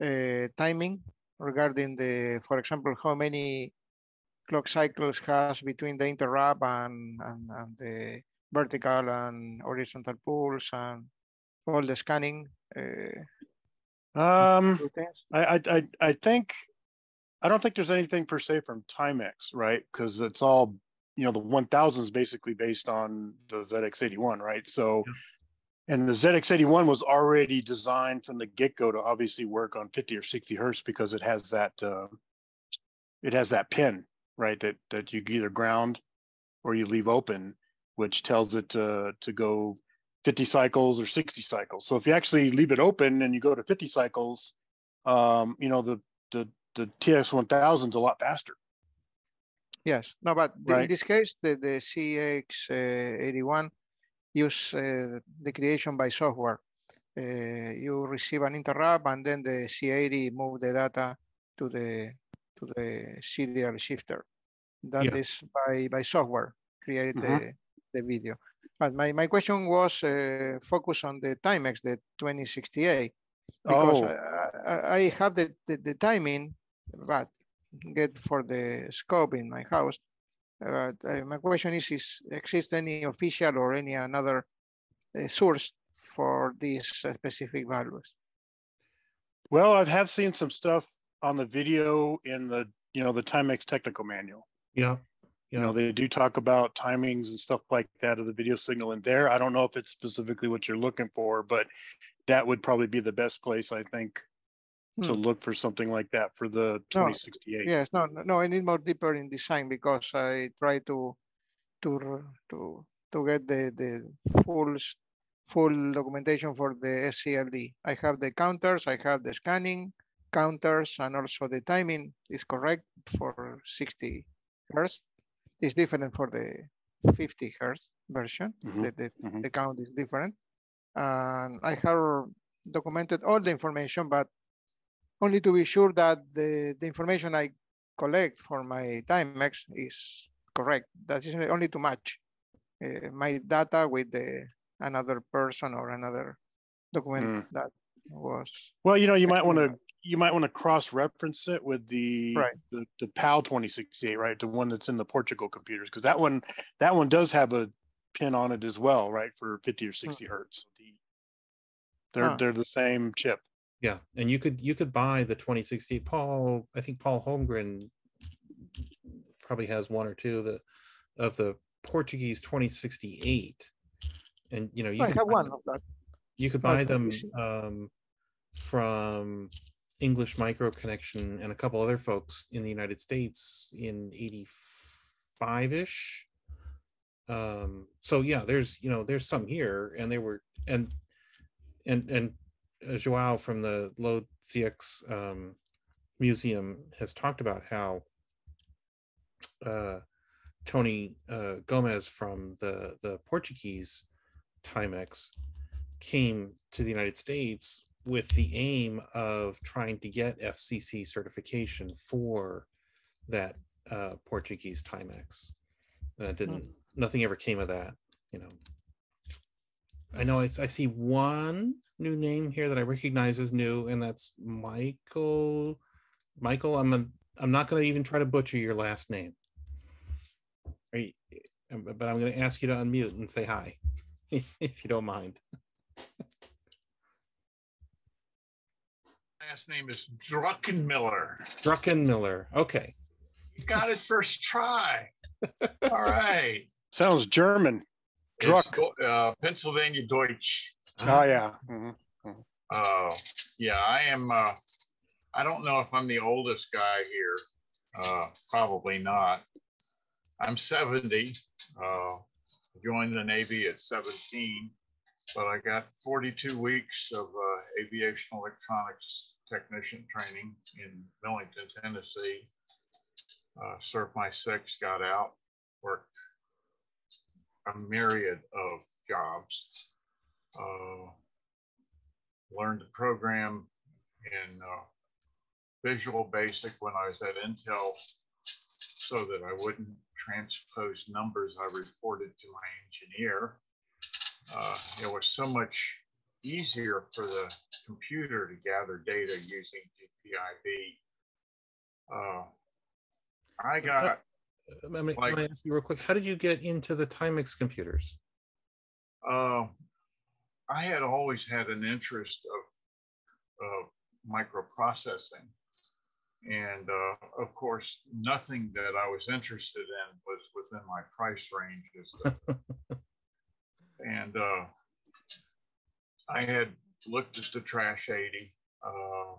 uh, timing regarding the, for example, how many clock cycles has between the interrupt and, and, and the vertical and horizontal pulse and all the scanning? Uh, um, I, I, I think, I don't think there's anything per se from Timex, right? Because it's all you know the 1000 is basically based on the ZX81, right? So, yeah. and the ZX81 was already designed from the get-go to obviously work on 50 or 60 hertz because it has that uh, it has that pin, right? That that you either ground or you leave open, which tells it to, to go 50 cycles or 60 cycles. So if you actually leave it open and you go to 50 cycles, um, you know, the, the, the TS1000 is a lot faster. Yes, no, but right. in this case, the, the ZX81 uh, use uh, the creation by software. Uh, you receive an interrupt and then the Z80 move the data to the to the serial shifter. That yeah. is by, by software, create mm -hmm. the, the video. But my, my question was uh, focused on the Timex, the 2068, because oh. I, I, have the, the, the, timing, but get for the scope in my house. Uh, my question is, is exist any official or any another uh, source for these specific values? Well, I have seen some stuff on the video in the, you know, the Timex technical manual. Yeah. You know, they do talk about timings and stuff like that of the video signal in there. I don't know if it's specifically what you're looking for, but that would probably be the best place, I think. To look for something like that for the 2068. No, yes, no, no, I need more deeper in design because I try to to to to get the the full full documentation for the SCLD. I have the counters, I have the scanning counters, and also the timing is correct for 60 hertz. It's different for the 50 hertz version. Mm -hmm. The, the, mm -hmm. the count is different. And I have documented all the information, but only to be sure that the, the information I collect for my Timex is correct. That is only to match uh, my data with the another person or another document mm. that was. Well, you know, you might want to you might want to cross-reference it with the, right. the the PAL 2068, right? The one that's in the Portugal computers, because that one that one does have a pin on it as well, right? For 50 or 60 hmm. hertz. The, they're huh. they're the same chip. Yeah, and you could you could buy the 2068. Paul, I think Paul Holmgren probably has one or two of the of the Portuguese 2068, and you know you I have one of that. You could buy them um, from English Micro Connection and a couple other folks in the United States in 85 ish. Um, so yeah, there's, you know, there's some here and they were, and, and, and Joao from the LOAD ZX um, Museum has talked about how uh, Tony uh, Gomez from the, the Portuguese Timex came to the United States with the aim of trying to get FCC certification for that uh, Portuguese Timex. That didn't. Mm. Nothing ever came of that. You know. I know I, I see one new name here that I recognize as new, and that's Michael. Michael, I'm a, I'm not going to even try to butcher your last name. Right, uh, but I'm going to ask you to unmute and say hi, if you don't mind. last name is Druckenmiller. Druckenmiller. Okay. You got it first try. All right. Sounds German. Druck. Uh, Pennsylvania Deutsch. Oh yeah. Mm-hmm. Uh, yeah, I am. Uh, I don't know if I'm the oldest guy here. Uh, probably not. I'm 70. Uh, joined the Navy at 17, but I got 42 weeks of uh, aviation electronics technician training in Millington, Tennessee. Uh, served my six, got out, worked a myriad of jobs. Uh, learned to program in uh, Visual Basic when I was at Intel so that I wouldn't transpose numbers I reported to my engineer. Uh, it was so much easier for the computer to gather data using GPIB. Uh, I got. I mean, like, can I ask you real quick? How did you get into the Timex computers? Uh, I had always had an interest of, of microprocessing. And uh, of course, nothing that I was interested in was within my price range. and uh, I had looked at the Trash 80 uh,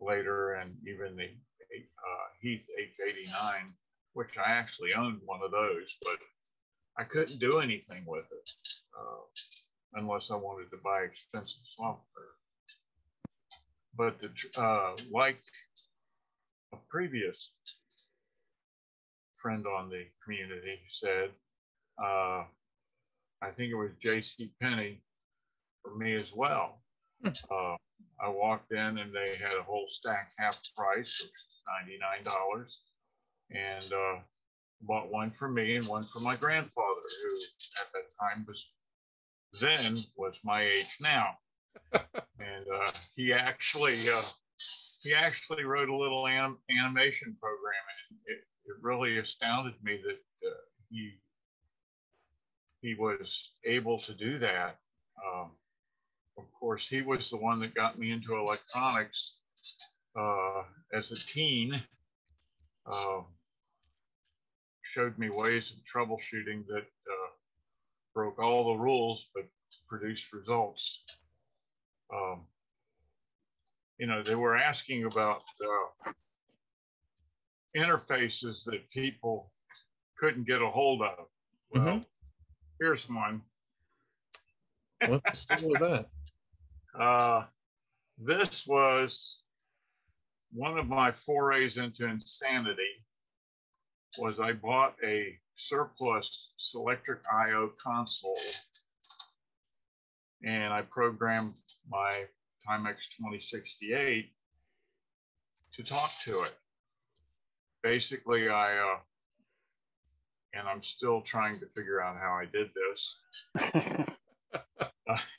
later and even the uh, Heath H89 which I actually owned one of those, but I couldn't do anything with it uh, unless I wanted to buy expensive software. But the, uh, like a previous friend on the community said, uh, I think it was J.C. Penney for me as well. Hmm. Uh, I walked in and they had a whole stack half price, which was $99, and uh, bought one for me and one for my grandfather, who at that time was then was my age now. and uh, he actually uh, he actually wrote a little anim- animation program, and it, it really astounded me that uh, he he was able to do that. Um, of course, he was the one that got me into electronics uh, as a teen. Uh, showed me ways of troubleshooting that uh, broke all the rules but produced results. Um, you know, they were asking about uh, interfaces that people couldn't get a hold of. Well, mm-hmm. here's one. What's what was that? Uh, this was one of my forays into insanity. Was I bought a surplus Selectric IO console and I programmed my Timex 2068 to talk to it. Basically, I, uh, and I'm still trying to figure out how I did this. uh,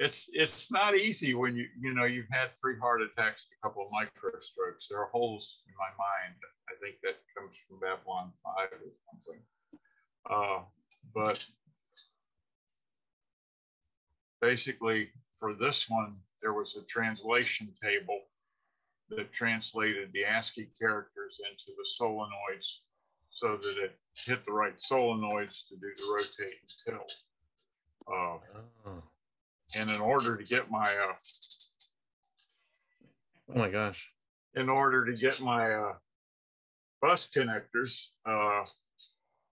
it's it's not easy when you you know you've had three heart attacks, a couple of micro strokes. There are holes in my mind. I think that comes from Babylon Five or something. Uh, but basically, for this one, there was a translation table that translated the ASCII characters into the solenoids so that it hit the right solenoids to do the rotate and tilt. Uh, oh. And in order to get my, uh, oh my gosh, in order to get my uh, bus connectors, uh,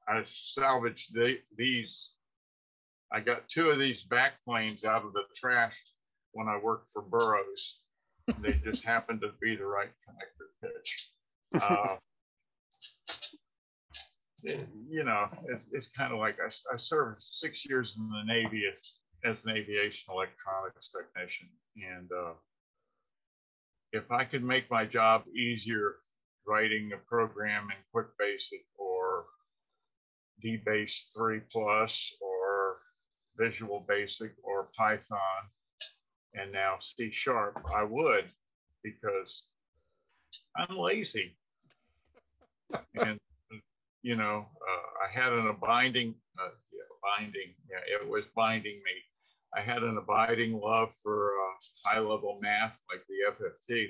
I salvaged the, these. I got two of these back planes out of the trash when I worked for Burroughs. they just happened to be the right connector pitch. Uh, it, you know, it's, it's kind of like I, I served six years in the Navy as, as an aviation electronics technician. And uh, if I could make my job easier writing a program in Quick Basic or DBase 3 Plus or Visual Basic or Python and now C Sharp, I would because I'm lazy. and, you know, uh, I had an abiding, uh, yeah, binding, yeah, it was binding me. I had an abiding love for uh, high level math like the FFT,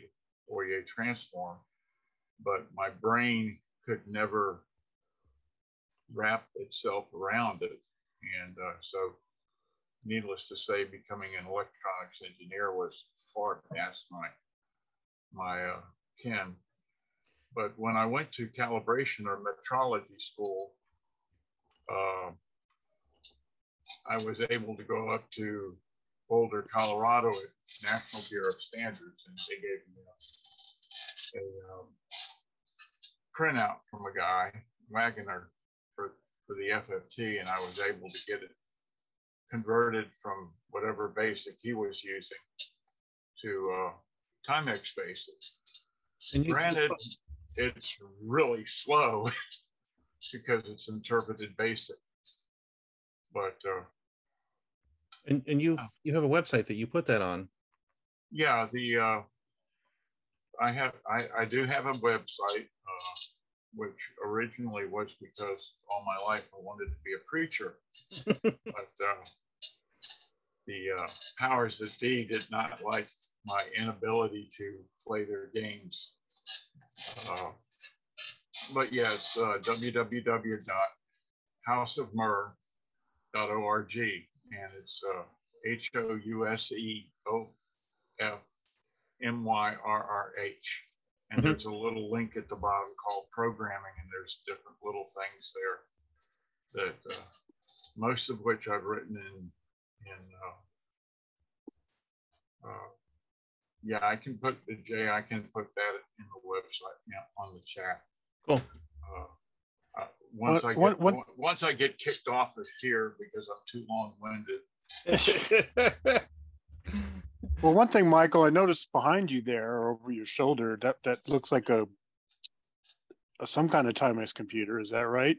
Fourier transform, but my brain could never wrap itself around it. And uh, so, needless to say, becoming an electronics engineer was far past my my uh, ken. But when I went to calibration or metrology school, uh, I was able to go up to Boulder, Colorado at National Bureau of Standards, and they gave me a, a um, printout from a guy, Wagner, for, for the FFT, and I was able to get it converted from whatever basic he was using to uh, Timex basic. Granted, it's really slow because it's interpreted basic, but uh, and and you you have a website that you put that on. Yeah, the uh, I have I, I do have a website uh, which originally was because all my life I wanted to be a preacher. but uh, the uh, powers that be did not like my inability to play their games. Uh, but yes, uh, www.houseofmyrrh.org, and it's uh, H O U S E O F M Y R R H and mm-hmm. there's a little link at the bottom called programming, and there's different little things there that uh, most of which I've written in in uh, uh, yeah, I can put the Jay, I can put that in the website yeah, on the chat. Cool. Uh, uh, once I get what, once I get kicked off of here because I'm too long winded. well, one thing, Michael, I noticed behind you there over your shoulder that that looks like a, a some kind of Timex computer. Is that right?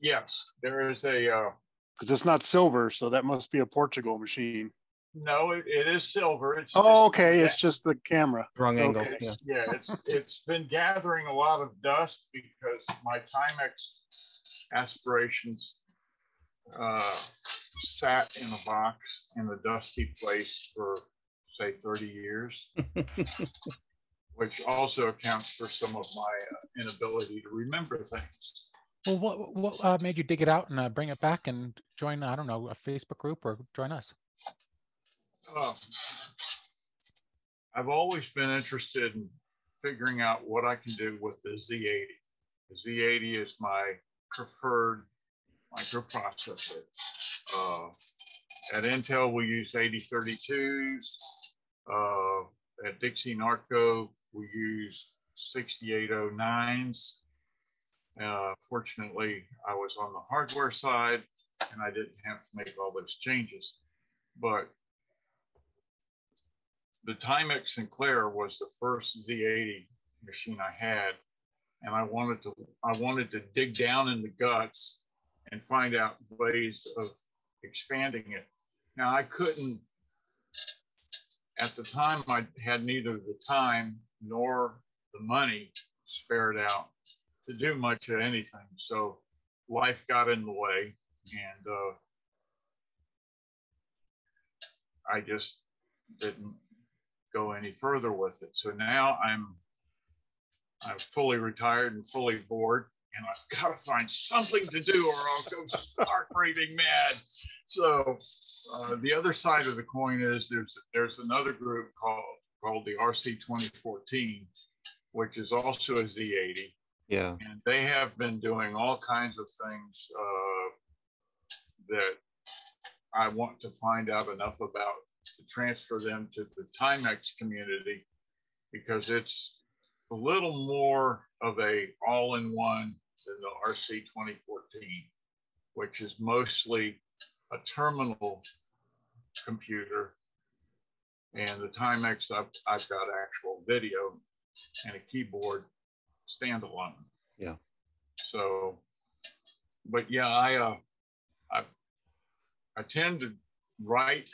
Yes, there is a. Because uh, it's not silver, so that must be a Portugal machine. No, it, it is silver. It's oh, okay. It's just the camera. Wrong angle. Okay. Yeah. yeah, it's it's been gathering a lot of dust because my Timex aspirations uh, sat in a box in a dusty place for say 30 years, which also accounts for some of my uh, inability to remember things. Well, what what uh, made you dig it out and uh, bring it back and join? I don't know a Facebook group or join us. Um, I've always been interested in figuring out what I can do with the Z80. The Z80 is my preferred microprocessor. Uh, at Intel, we use 8032s. Uh, at Dixie Narco, we use 6809s. Uh, fortunately, I was on the hardware side and I didn't have to make all those changes. But the Timex Sinclair was the first Z80 machine I had, and I wanted to I wanted to dig down in the guts and find out ways of expanding it. Now I couldn't at the time I had neither the time nor the money spared out to do much of anything. So life got in the way and uh, I just didn't go any further with it. So now I'm I'm fully retired and fully bored, and I've got to find something to do, or I'll go start raving mad. So uh, the other side of the coin is there's there's another group called called the RC 2014, which is also a Z80. Yeah. And they have been doing all kinds of things uh, that I want to find out enough about to transfer them to the Timex community because it's a little more of a all-in-one than the RC 2014, which is mostly a terminal computer. And the Timex, I've, I've got actual video and a keyboard standalone. Yeah. So, but yeah, I, uh, I, I tend to write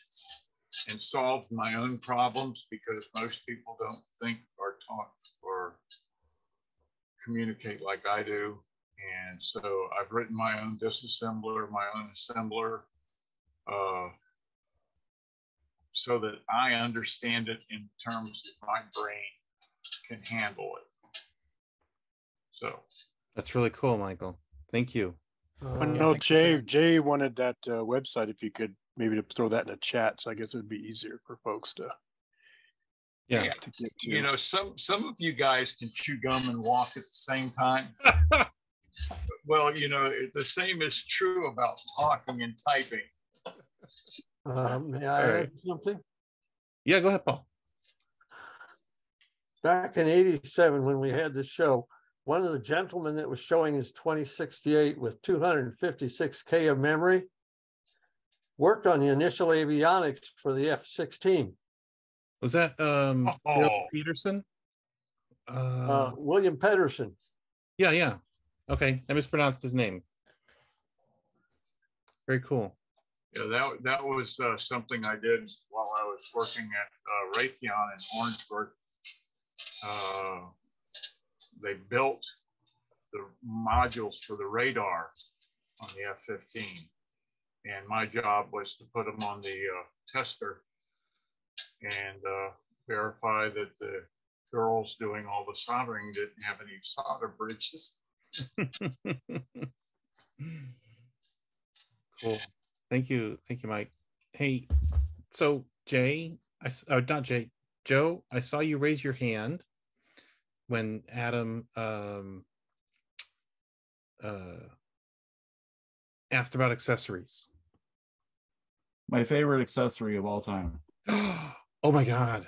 and solve my own problems because most people don't think or talk or communicate like I do. And so I've written my own disassembler, my own assembler, uh, so that I understand it in terms that my brain can handle it. So that's really cool, Michael. Thank you. Uh, no, Jay, Jay wanted that uh, website if you could maybe to throw that in the chat. So I guess it would be easier for folks to. Yeah. yeah. To to. You know, some some of you guys can chew gum and walk at the same time. well, you know, the same is true about talking and typing. Um, may I right. add something? Yeah, go ahead, Paul. Back in 87, when we had the show, one of the gentlemen that was showing his 2068 with 256K of memory worked on the initial avionics for the F 16. Was that um, oh. Bill Peterson? Uh, uh, William Peterson. Yeah, yeah. Okay, I mispronounced his name. Very cool. Yeah, that that was uh, something I did while I was working at uh, Raytheon in Orangeburg. Uh, they built the modules for the radar on the F-15, and my job was to put them on the uh, tester and uh, verify that the girls doing all the soldering didn't have any solder bridges. cool. Thank you. Thank you, Mike. Hey, so Jay, I, oh, not Jay, Joe, I saw you raise your hand. when Adam um, uh, asked about accessories. My favorite accessory of all time. oh my god!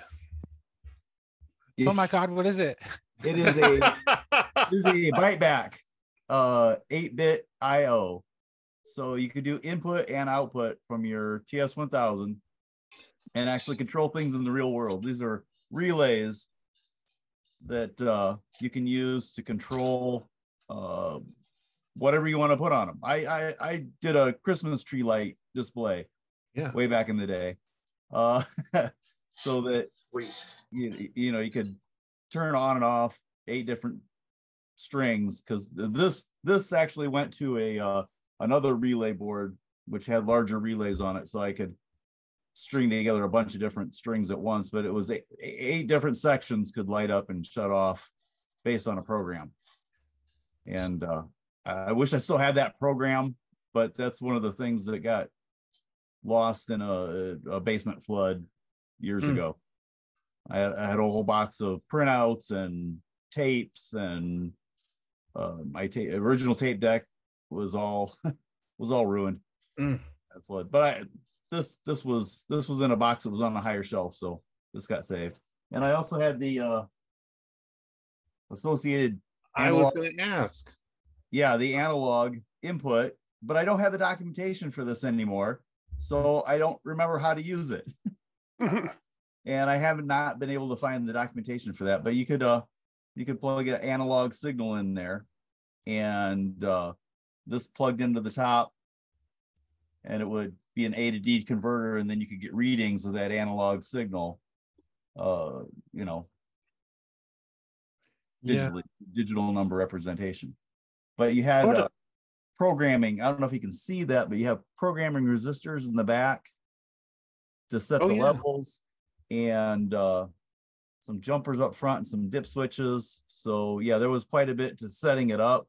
oh my god! What is it? It is a it is a Byte-Back, uh, eight bit I/O. So you could do input and output from your TS1000 and actually control things in the real world. These are relays that uh, you can use to control uh, whatever you want to put on them. I, I, I did a Christmas tree light display, yeah, way back in the day, uh, so that we, you, you know, you could turn on and off eight different strings because this this actually went to a uh, another relay board which had larger relays on it, so I could string together a bunch of different strings at once. But it was eight, eight different sections could light up and shut off based on a program. And uh, I wish I still had that program, but that's one of the things that got lost in a, a basement flood years mm. ago. I had, I had, a whole box of printouts and tapes, and uh, my ta- original tape deck was all was all ruined. Mm. Flood, but I, this this was this was in a box that was on a higher shelf, so this got saved. And I also had the uh, associated. I was going to ask. Yeah, the analog input, but I don't have the documentation for this anymore, so I don't remember how to use it. and I have not been able to find the documentation for that. But you could uh, you could plug an analog signal in there, and uh, this plugged into the top, and it would be an A to D converter, and then you could get readings of that analog signal. Uh, you know, digitally, yeah. digital number representation. But you had uh, programming. I don't know if you can see that, but you have programming resistors in the back to set oh, the yeah. levels and uh, some jumpers up front and some dip switches. So yeah, there was quite a bit to setting it up.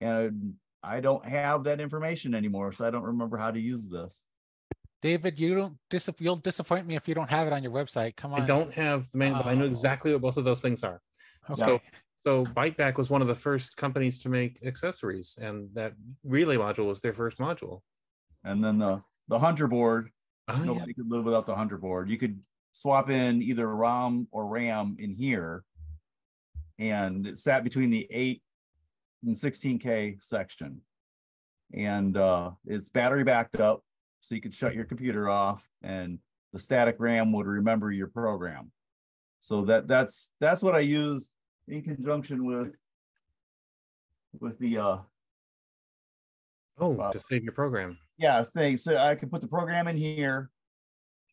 And I don't have that information anymore, so I don't remember how to use this. David, you don't dis- you'll disappoint me if you don't have it on your website. Come on. I don't have the main, but I know oh. exactly what both of those things are. Okay. So so Byte-Back was one of the first companies to make accessories, and that relay module was their first module. And then the the Hunter board, oh, nobody yeah. could live without the Hunter board. You could swap in either ROM or RAM in here, and it sat between the eight and 16k section, and uh, it's battery backed up, so you could shut your computer off and the static RAM would remember your program. So that that's that's what I use in conjunction with with the uh oh uh, to save your program. Yeah, thing. So I could put the program in here.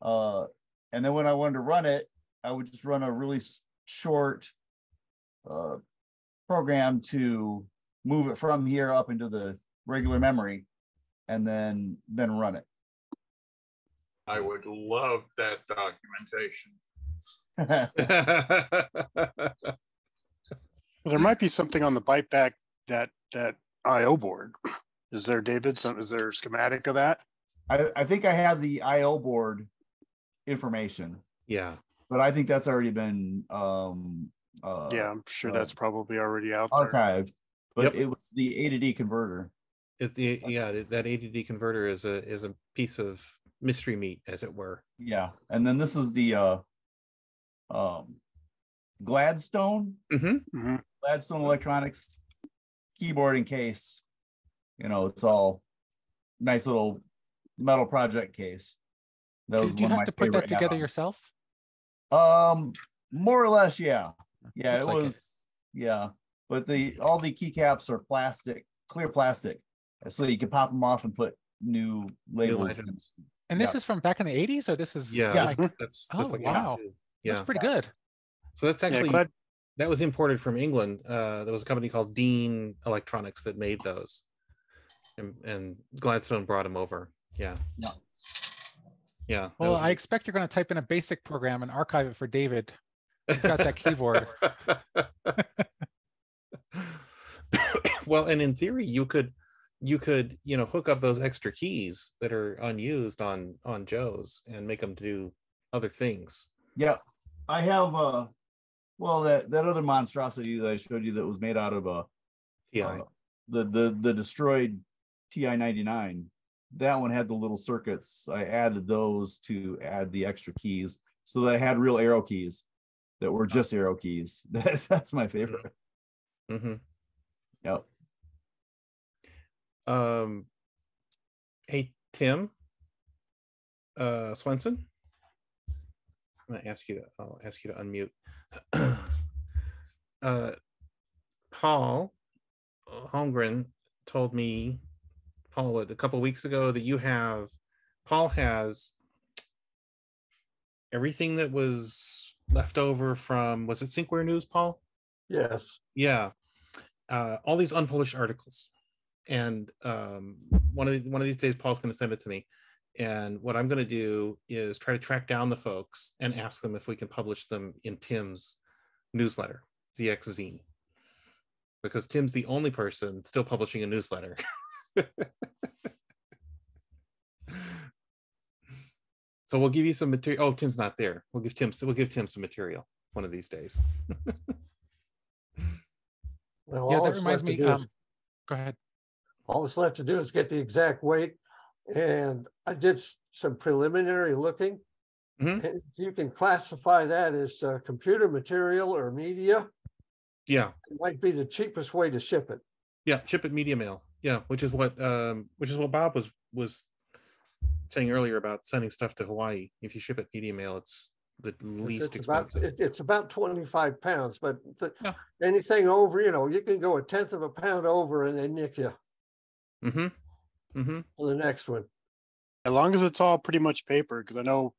Uh and then when I wanted to run it, I would just run a really short uh program to move it from here up into the regular memory and then then run it. I would love that documentation. there might be something on the Byte-Back that that IO board. Is there, David? Some, is there a schematic of that? I, I think I have the IO board information. Yeah, but I think that's already been. um uh, Yeah, I'm sure uh, that's probably already out archived. There. But yep. it was the A to D converter. It, the yeah that A to D converter is a is a piece of mystery meat, as it were. Yeah, and then this is the uh, um, Gladstone, mm-hmm. Mm-hmm. Gladstone Electronics keyboard and case. You know, it's all nice little metal project case. That was Did you have to put that together yourself? Um, more or less, yeah, yeah. Looks it like was, it. yeah. But the all the keycaps are plastic, clear plastic, so you can pop them off and put new labels. New and this yeah. is from back in the 80s, or this is yeah, yeah. This, that's, that's oh like wow, yeah, that's pretty good. So that's actually yeah, that was imported from England. Uh, there was a company called Dean Electronics that made those, and, and Gladstone brought them over. Yeah, yeah, yeah. Well, I expect you're going to type in a basic program and archive it for David. He's got that keyboard. well, and in theory, you could you could you know hook up those extra keys that are unused on on joe's and make them do other things yeah i have uh Well, that that other monstrosity that I showed you that was made out of a TI. uh, the the the destroyed TI ninety nine. That one had the little circuits. I added those to add the extra keys, so that I had real arrow keys that were just arrow keys. That's that's my favorite. Mm-hmm. Yep. Um, hey Tim, uh, Swenson. I'm gonna ask you to. I'll ask you to unmute. uh, Paul Holmgren told me, Paul, what, a couple weeks ago that you have, Paul has everything that was left over from was it SyncWare News, Paul? Yes. Yeah, uh, all these unpublished articles, and um, one of the, one of these days, Paul's going to send it to me. And what I'm going to do is try to track down the folks and ask them if we can publish them in Tim's newsletter, ZX Zine, because Tim's the only person still publishing a newsletter. so we'll give you some material. Oh, Tim's not there. We'll give Tim. We'll give Tim some material one of these days. Well, Yeah, that reminds me, do is- um, go ahead. All that's left to do is get the exact weight. And I did some preliminary looking. Mhm. And You can classify that as uh, computer material or media. Yeah, It might be the cheapest way to ship it. yeah. Ship it media mail. Yeah, which is what um, which is what Bob was was saying earlier about sending stuff to Hawaii. If you ship it media mail, it's the least It's about, expensive. it- it's about twenty-five pounds, but the- Yeah. anything over, you know, you can go a tenth of a pound over and they nick you Mm-hmm. Mm-hmm. on the next one. As long as it's all pretty much paper, because I know,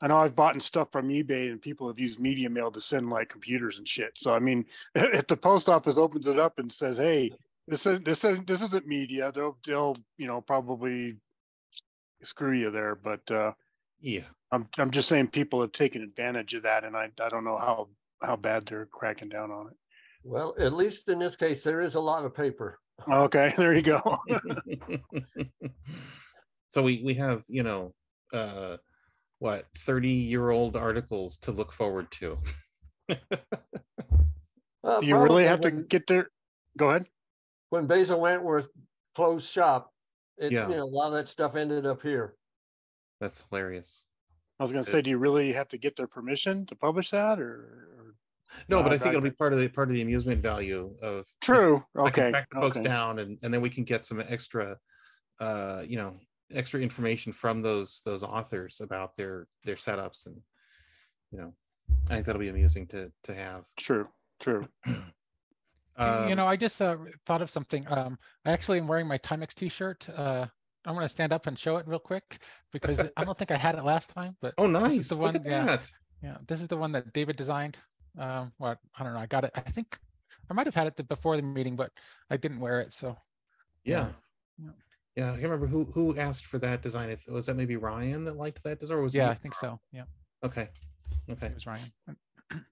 I know I've bought stuff from eBay and people have used media mail to send like computers and shit. So I mean, if the post office opens it up and says, "Hey, this is this is this isn't media," they'll they'll you know probably screw you there. But uh, Yeah. I'm I'm just saying people have taken advantage of that, and I I don't know how how bad they're cracking down on it. Well, at least in this case, there is a lot of paper. Okay, there you go. so we we have you know uh what 30 year old articles to look forward to Uh, you really probably have to get there. Go ahead. When Basil Wentworth closed shop, it, you Yeah. know, a lot of that stuff ended up here. that's hilarious I was going to say, do you really have to get their permission to publish that, or? Or... no but Uh, i think it'll be part of the part of the amusement value of True. Okay, I can Okay. track the folks okay. down and, and then we can get some extra uh you know extra information from those those authors about their their setups and you know i think that'll be amusing to to have True. True. um, you know, I just uh, thought of something. Um, I actually am wearing my Timex T-shirt. Uh, I'm going to stand up and show it real quick because I don't think I had it last time. But oh this is nice the look one. at Yeah, that yeah. This is the one that David designed. Um, what I don't know. I got it. I think I might have had it the- before the meeting, but I didn't wear it. So yeah Yeah. yeah i can't remember who who asked for that design If- was that maybe ryan that liked that design or was it yeah, you? I think so. Yeah, okay okay it was Ryan.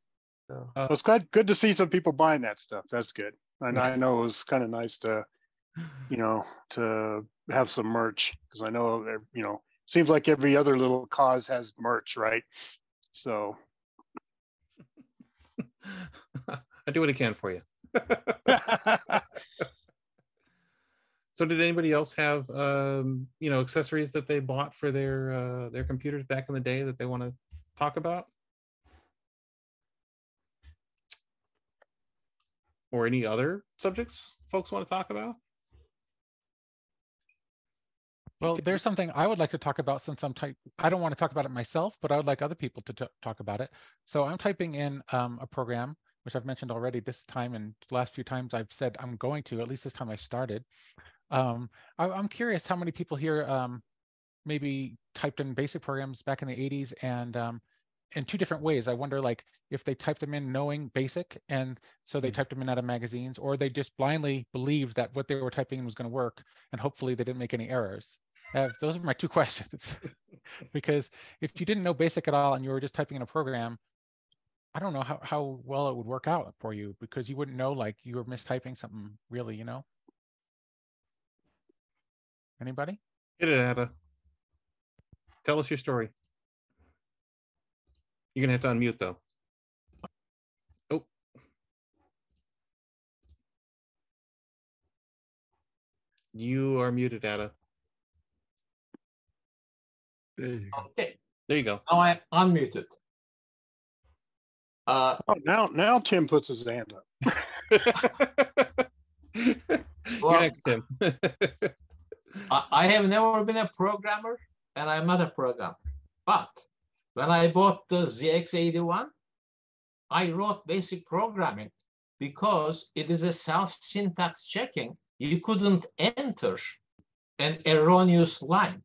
So, Well, it's good. Good to see some people buying that stuff. That's good. And I know it was kind of nice to, you know, to have some merch because I know, you know, seems like every other little cause has merch, right? So. i do what i can for you. So did anybody else have um you know accessories that they bought for their uh their computers back in the day that they want to talk about? Or any other subjects folks want to talk about Well, there's something I would like to talk about since I'm type. I don't want to talk about it myself, but I would like other people to t- talk about it. So I'm typing in um, a program, which I've mentioned already this time, and last few times I've said I'm going to. At least this time I started. Um, I, I'm curious how many people here um, maybe typed in basic programs back in the 80s and um, in two different ways. I wonder, like, if they typed them in knowing basic, and so they Mm. typed them in out of magazines, or they just blindly believed that what they were typing in was going to work, and hopefully they didn't make any errors. Uh, those are my two questions. because if you didn't know basic at all and you were just typing in a program, I don't know how, how well it would work out for you because you wouldn't know like you were mistyping something really, you know? Anybody? Get it, Ada. Tell us your story. You're gonna have to unmute though. Oh. You are muted, Ada. Okay. There you go. Now I unmuted. Uh, oh, now now Tim puts his hand up. well, next, Tim. I, I have never been a programmer, and I'm not a programmer, but when I bought the ZX81, I wrote basic programming because it is a self syntax checking. You couldn't enter an erroneous line.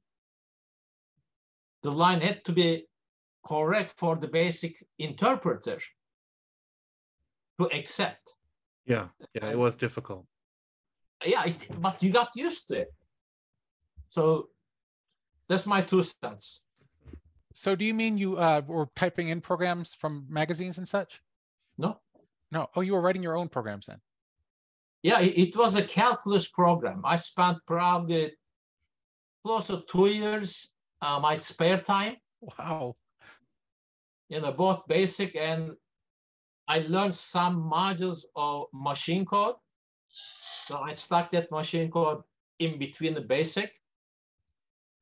The line had to be correct for the basic interpreter to accept. yeah, yeah, it was difficult. Yeah, it, but you got used to it. So that's my two cents. So do you mean you uh, were typing in programs from magazines and such? No, No. Oh, you were writing your own programs then. yeah, it, was a calculus program. I spent probably close to two years uh, my spare time, Wow. you know, both basic and I learned some modules of machine code. So I stuck that machine code in between the basic.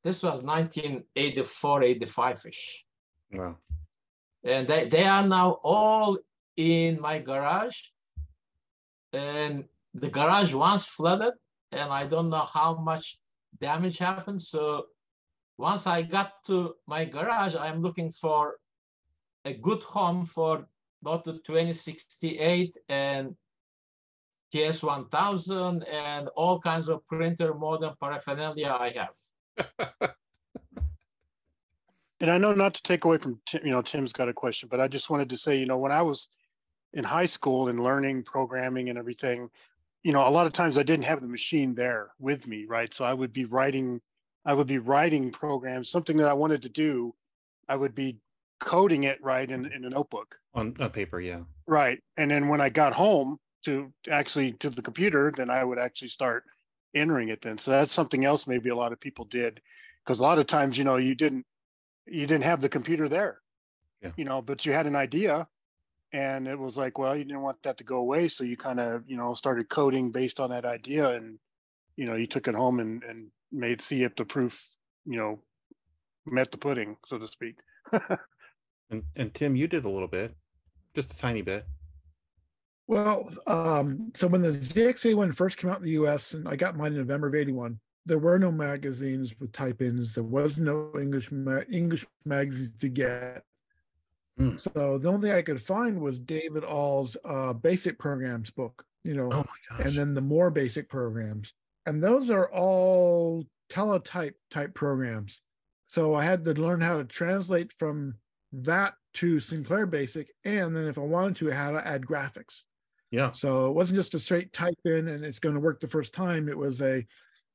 This was 1984, 85 ish. Wow. and they, they are now all in my garage and the garage once flooded and i don't know how much damage happened so once i got to my garage i'm looking for a good home for both the 2068 and ts1000 and all kinds of printer modern paraphernalia i have And I know not to take away from Tim, you know, Tim's got a question, but I just wanted to say, you know, when I was in high school and learning programming and everything, you know, a lot of times I didn't have the machine there with me, right? So I would be writing, I would be writing programs, something that I wanted to do, I would be coding it right in, in a notebook. On, on paper, yeah. Right. And then when I got home to actually to the computer, then I would actually start entering it then. So that's something else maybe a lot of people did. Because a lot of times, you know, you didn't you didn't have the computer there. Yeah. You know, but you had an idea and it was like, well, you didn't want that to go away. So you kind of, you know, started coding based on that idea and you know, you took it home and, and made see if the proof, you know, met the pudding, so to speak. And and Tim, you did a little bit, just a tiny bit. Well, um, so when the ZX81 first came out in the US, and I got mine in November of 81, there were no magazines with type-ins. There was no English ma- English magazines to get. Mm. So the only thing I could find was David Ahl's uh, basic programs book, you know, Oh and then the more basic programs. And those are all teletype type programs. So I had to learn how to translate from that to Sinclair Basic. And then if I wanted to, how to add graphics. Yeah. So it wasn't just a straight type in and it's going to work the first time. It was a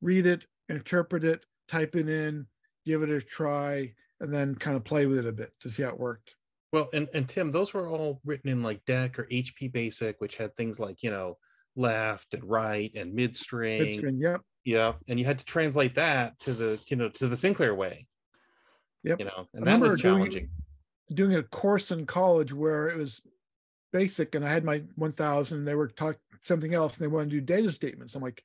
read it, interpret it, type it in, give it a try, and then kind of play with it a bit to see how it worked. Well, and and Tim, those were all written in like DEC or HP Basic, which had things like you know left and right and mid string. Mid-string, Yep. Yeah, and you had to translate that to the you know to the Sinclair way. Yep. You know, and I that was remember doing- challenging. Doing a course in college where it was basic and I had my 1000, they were talking something else and they wanted to do data statements. I'm like,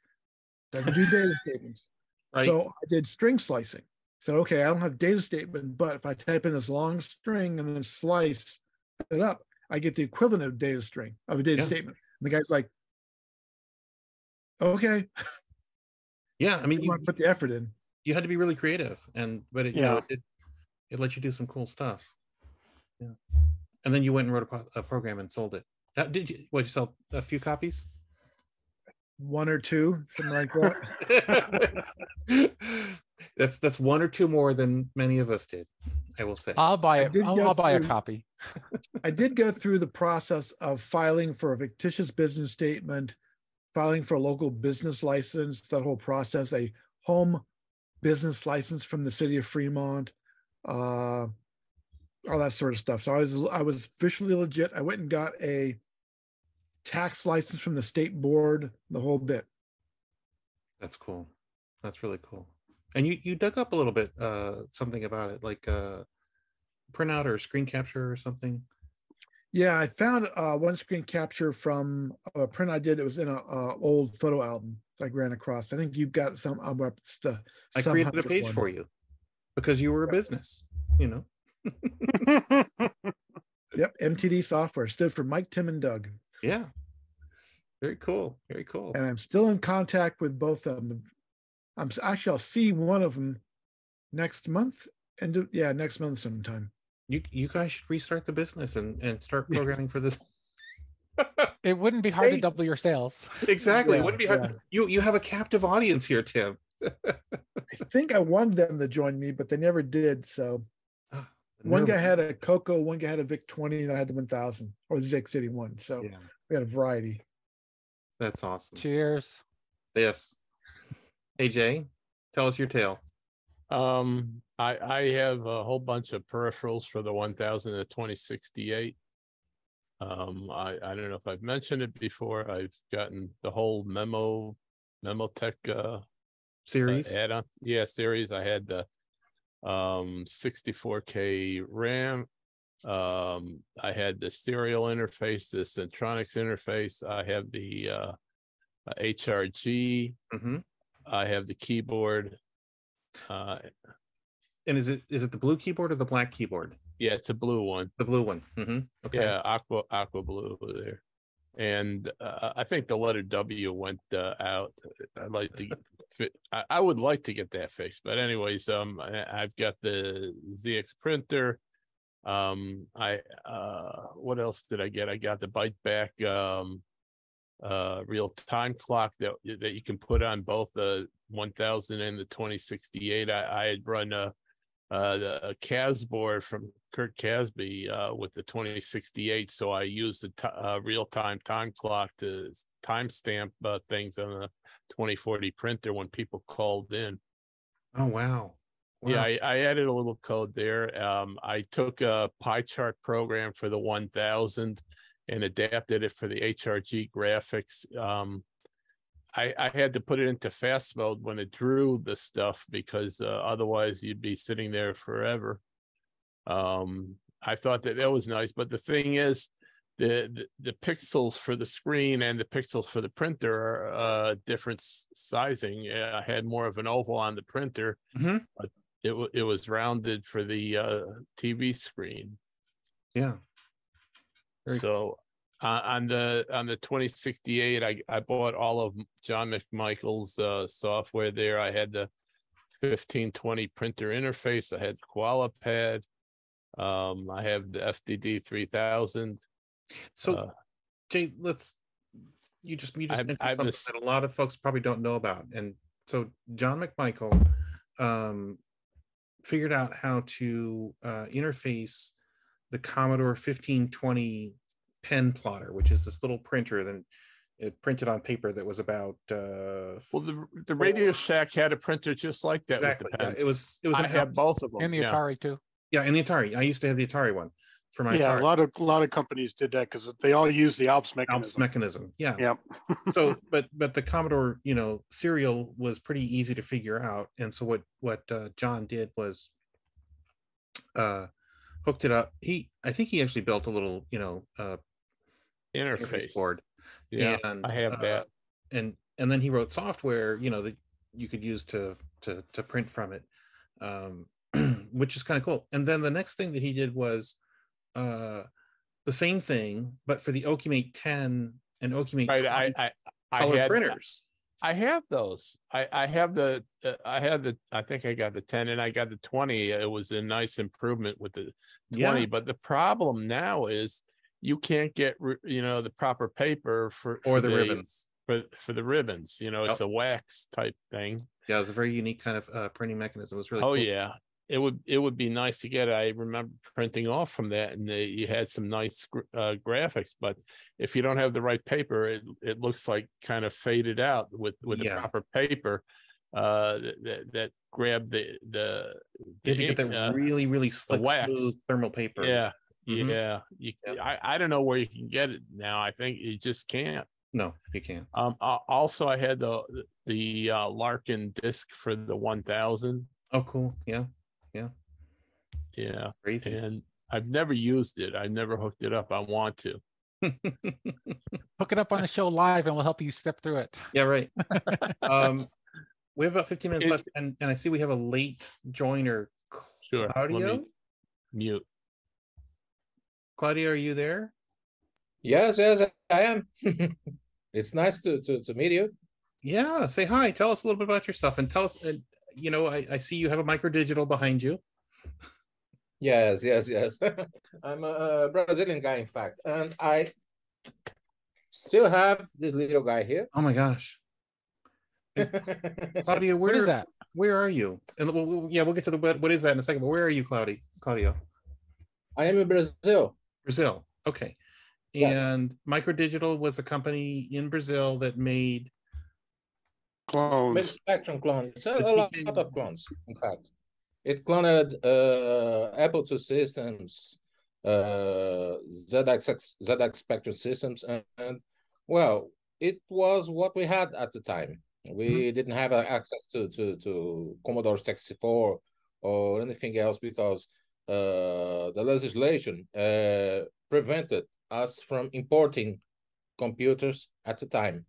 doesn't do data statements. Right. So I did string slicing. So okay, I don't have data statement, but if I type in this long string and then slice it up, I get the equivalent of data string of a data Yeah. statement. And the guy's like, okay, yeah, I mean, you you, want put the effort in. you had to be really creative, and but it, you know Yeah. it, it let you do some cool stuff. Yeah, and then you went and wrote a, pro- a program and sold it. How, did you? What you sell a few copies? One or two, something like that. that's that's one or two more than many of us did. I will say. I'll buy it. I'll, I'll buy a copy. I did go through the process of filing for a fictitious business statement, filing for a local business license, that whole process, a home business license from the city of Fremont, uh, all that sort of stuff. So I was I was officially legit. I went and got a tax license from the state board, the whole bit. That's cool. That's really cool. And you you dug up a little bit uh something about it, like uh printout or screen capture or something. Yeah, I found uh, one screen capture from a print I did. It was in a, a old photo album I ran across. I think you've got some. Um, the I created a page one. for you because you were a business. You know. yep, MTD Software stood for Mike, Tim, and Doug. Yeah. Very cool. Very cool. And I'm still in contact with both of them. I'm actually I'll see one of them next month, and yeah, next month sometime. You you guys should restart the business and and start programming for this. it wouldn't be hard hey. to double your sales. Exactly, yeah, it wouldn't be hard. Yeah. You you have a captive audience here, Tim. I think I wanted them to join me, but they never did. So one guy had a Coco, one guy had a Vic 20, and I had the 1000 or the ZX81. So yeah. we had a variety. That's awesome. Cheers. Yes. Hey Jay, tell us your tale. Um, I I have a whole bunch of peripherals for the 1000 to 2068. Um, I I don't know if I've mentioned it before. I've gotten the whole memo Memotech uh, series uh, add-on. Yeah, series. I had the um 64k RAM. Um, I had the serial interface, the Centronics interface. I have the uh, HRG. Mm-hmm. I have the keyboard. Uh, and is it is it the blue keyboard or the black keyboard? Yeah, it's a blue one. The blue one. Mm-hmm. Okay. Yeah, aqua aqua blue over there. And uh, I think the letter W went uh, out. I'd like to fit. I, I, would like to get that fixed, but anyways, um, I, have got the ZX printer. Um, I uh, what else did I get? I got the Byte-Back um uh, real time clock that that you can put on both the 1000 and the 2068. I, I had run a, uh, the, a CAS board from Kurt Casby uh, with the 2068, so I used the t- uh, real time time clock to timestamp uh, things on the 2040 printer when people called in. Oh wow! Wow. Yeah, I, I, added a little code there. Um, I took a pie chart program for the 1000 and adapted it for the HRG graphics. Um, I, I, had to put it into fast mode when it drew the stuff because uh, otherwise you'd be sitting there forever. Um, I thought that that was nice, but the thing is, the, the, the pixels for the screen and the pixels for the printer are uh, different sizing. I had more of an oval on the printer, mm-hmm. but it it was rounded for the uh, TV screen. Yeah, very so uh, on the on the 2068, I, I bought all of John McMichael's uh, software there. I had the 1520 printer interface. I had the QualiPad. Um, I have the FDD 3000. So, uh, Jay, let's you just you just I, mentioned I something this, that a lot of folks probably don't know about, and so John McMichael um, figured out how to uh, interface the Commodore 1520 pen plotter, which is this little printer that it printed on paper that was about uh well the the radio shack had a printer just like that exactly yeah, it was it was i had both of them and the yeah. atari too yeah and the atari i used to have the atari one for my yeah atari. a lot of a lot of companies did that because they all use the alps mechanism alps mechanism yeah yep so but but the commodore you know serial was pretty easy to figure out and so what what uh, john did was uh hooked it up. He, I think he actually built a little, you know, uh, interface board. Yeah, and, I have uh, that. And and then he wrote software, you know, that you could use to to to print from it, um, which is kind of cool. And then the next thing that he did was uh, the same thing, but for the Okimate 10 and Okimate right, I, I, I color had, printers. I have those. I I have the uh, I have the I think I got the 10 and I got the 20. It was a nice improvement with the 20, yeah. but the problem now is you can't get you know the proper paper for, or the, the, ribbons for for the ribbons. You know, it's oh. a wax type thing. Yeah, it was a very unique kind of uh, printing mechanism. It was really Oh cool. yeah it would it would be nice to get. I remember printing off from that, and they, you had some nice uh, graphics. But if you don't have the right paper, it it looks like kind of faded out with with yeah. the proper paper. Uh, that that grab the the, the you get that uh, really really slick, smooth thermal paper. Yeah, mm-hmm. yeah. You, yeah. I I don't know where you can get it now. I think you just can't. No, you can't. Um. Also, I had the the uh, Larken disc for the one thousand. Oh, cool. Yeah. Yeah. Yeah. Crazy. And I've never used it. I've never hooked it up. I want to. Hook it up on the show live and we'll help you step through it. Yeah, right. um, we have about 15 minutes It- left, and, and I see we have a late joiner. Sure. let me Mute. Cláudio, are you there? Yes, yes, I am. it's nice to, to, to meet you. Yeah, say hi. Tell us a little bit about yourself and tell us, uh, you know, I, I see you have a micro digital behind you. Yes, yes, yes. I'm a Brazilian guy, in fact, and I still have this little guy here. Oh my gosh. Cláudio, where What is that? Where are you? And we'll, we'll- yeah, we'll get to the what, what is that in a second. But where are you, Cláudio? Cláudio, I am in Brazil. Brazil. Okay. And Micro Digital was a company in Brazil that made Made Clones. Spectrum clones, a, a lot of clones, in fact. It cloned uh, Apple II systems, uh, ZX, ZX Spectrum systems, and, and, well, it was what we had at the time. We didn't have access to, to, to Commodore 64 or anything else because the legislation uh, prevented us from importing computers at the time.